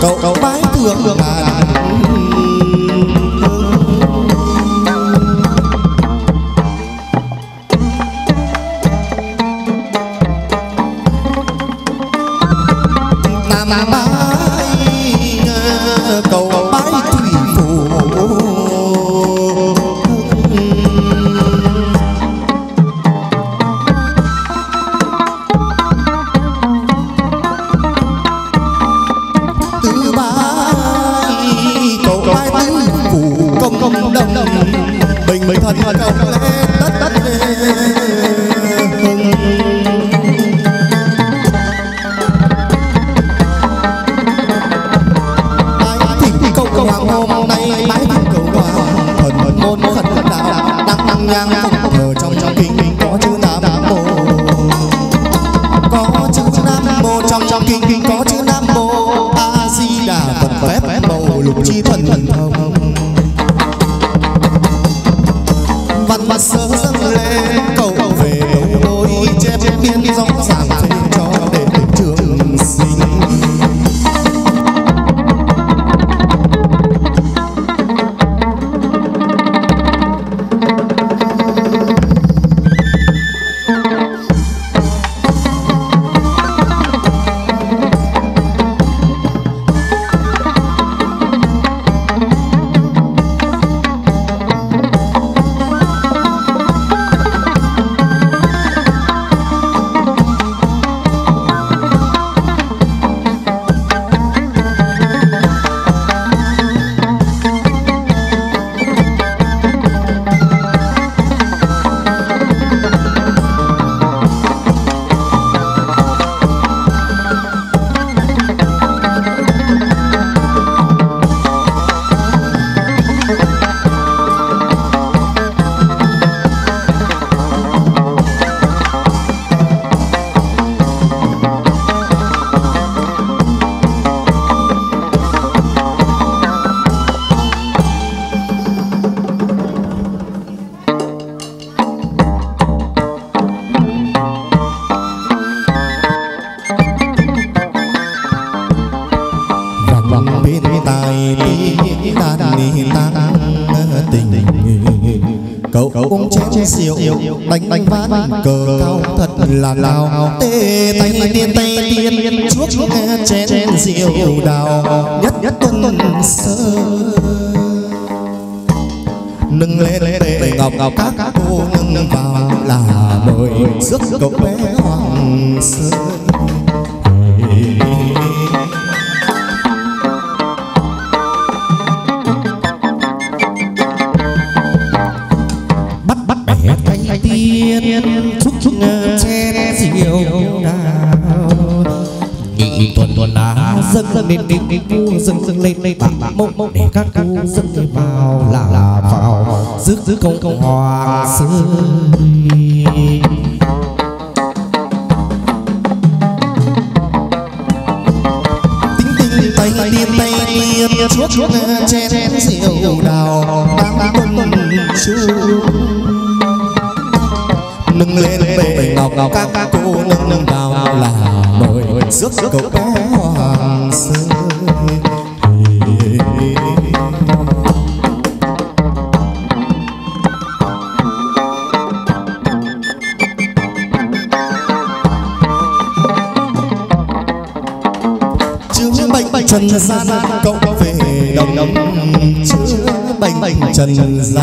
cậu, bái thượng là đàn. tay tiên tay tiên chuốc chén rượu đào. nhất nhất tuần sơ. nâng lên tệ ngọc ngọc các cô nâng vào là mời rước cậu bé các cụ dân vào là là vào rước rước công công hoàng sơn. Chuốc chuốc chen rượu đào tám quân chu nâng lên bể ngọc ngọc các cô nâng nâng vào là mời rước rước cậu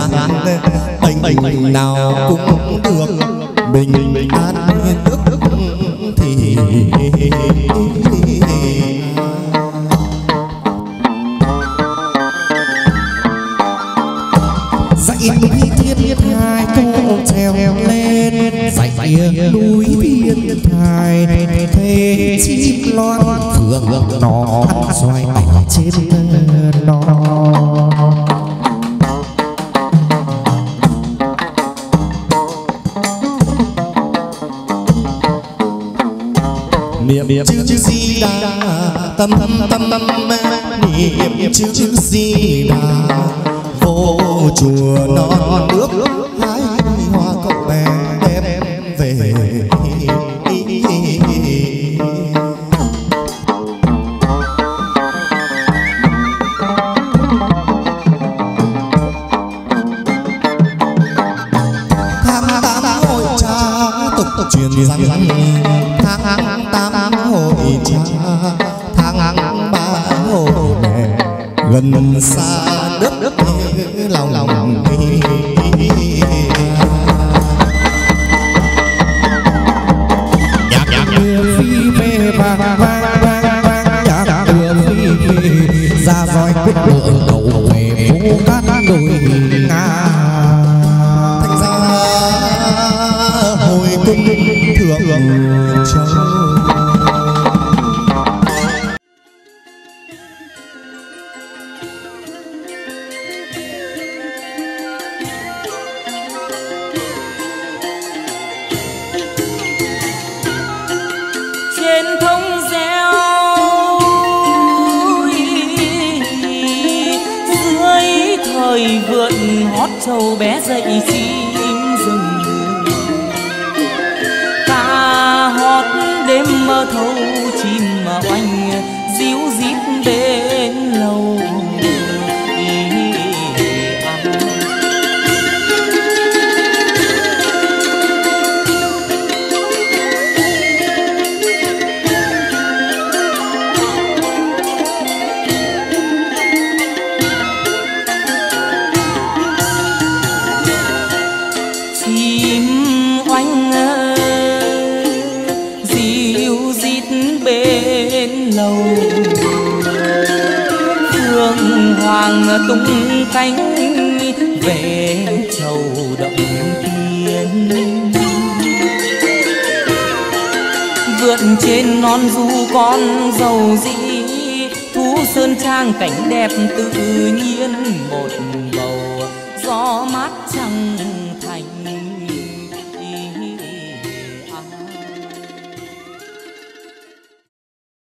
Bye.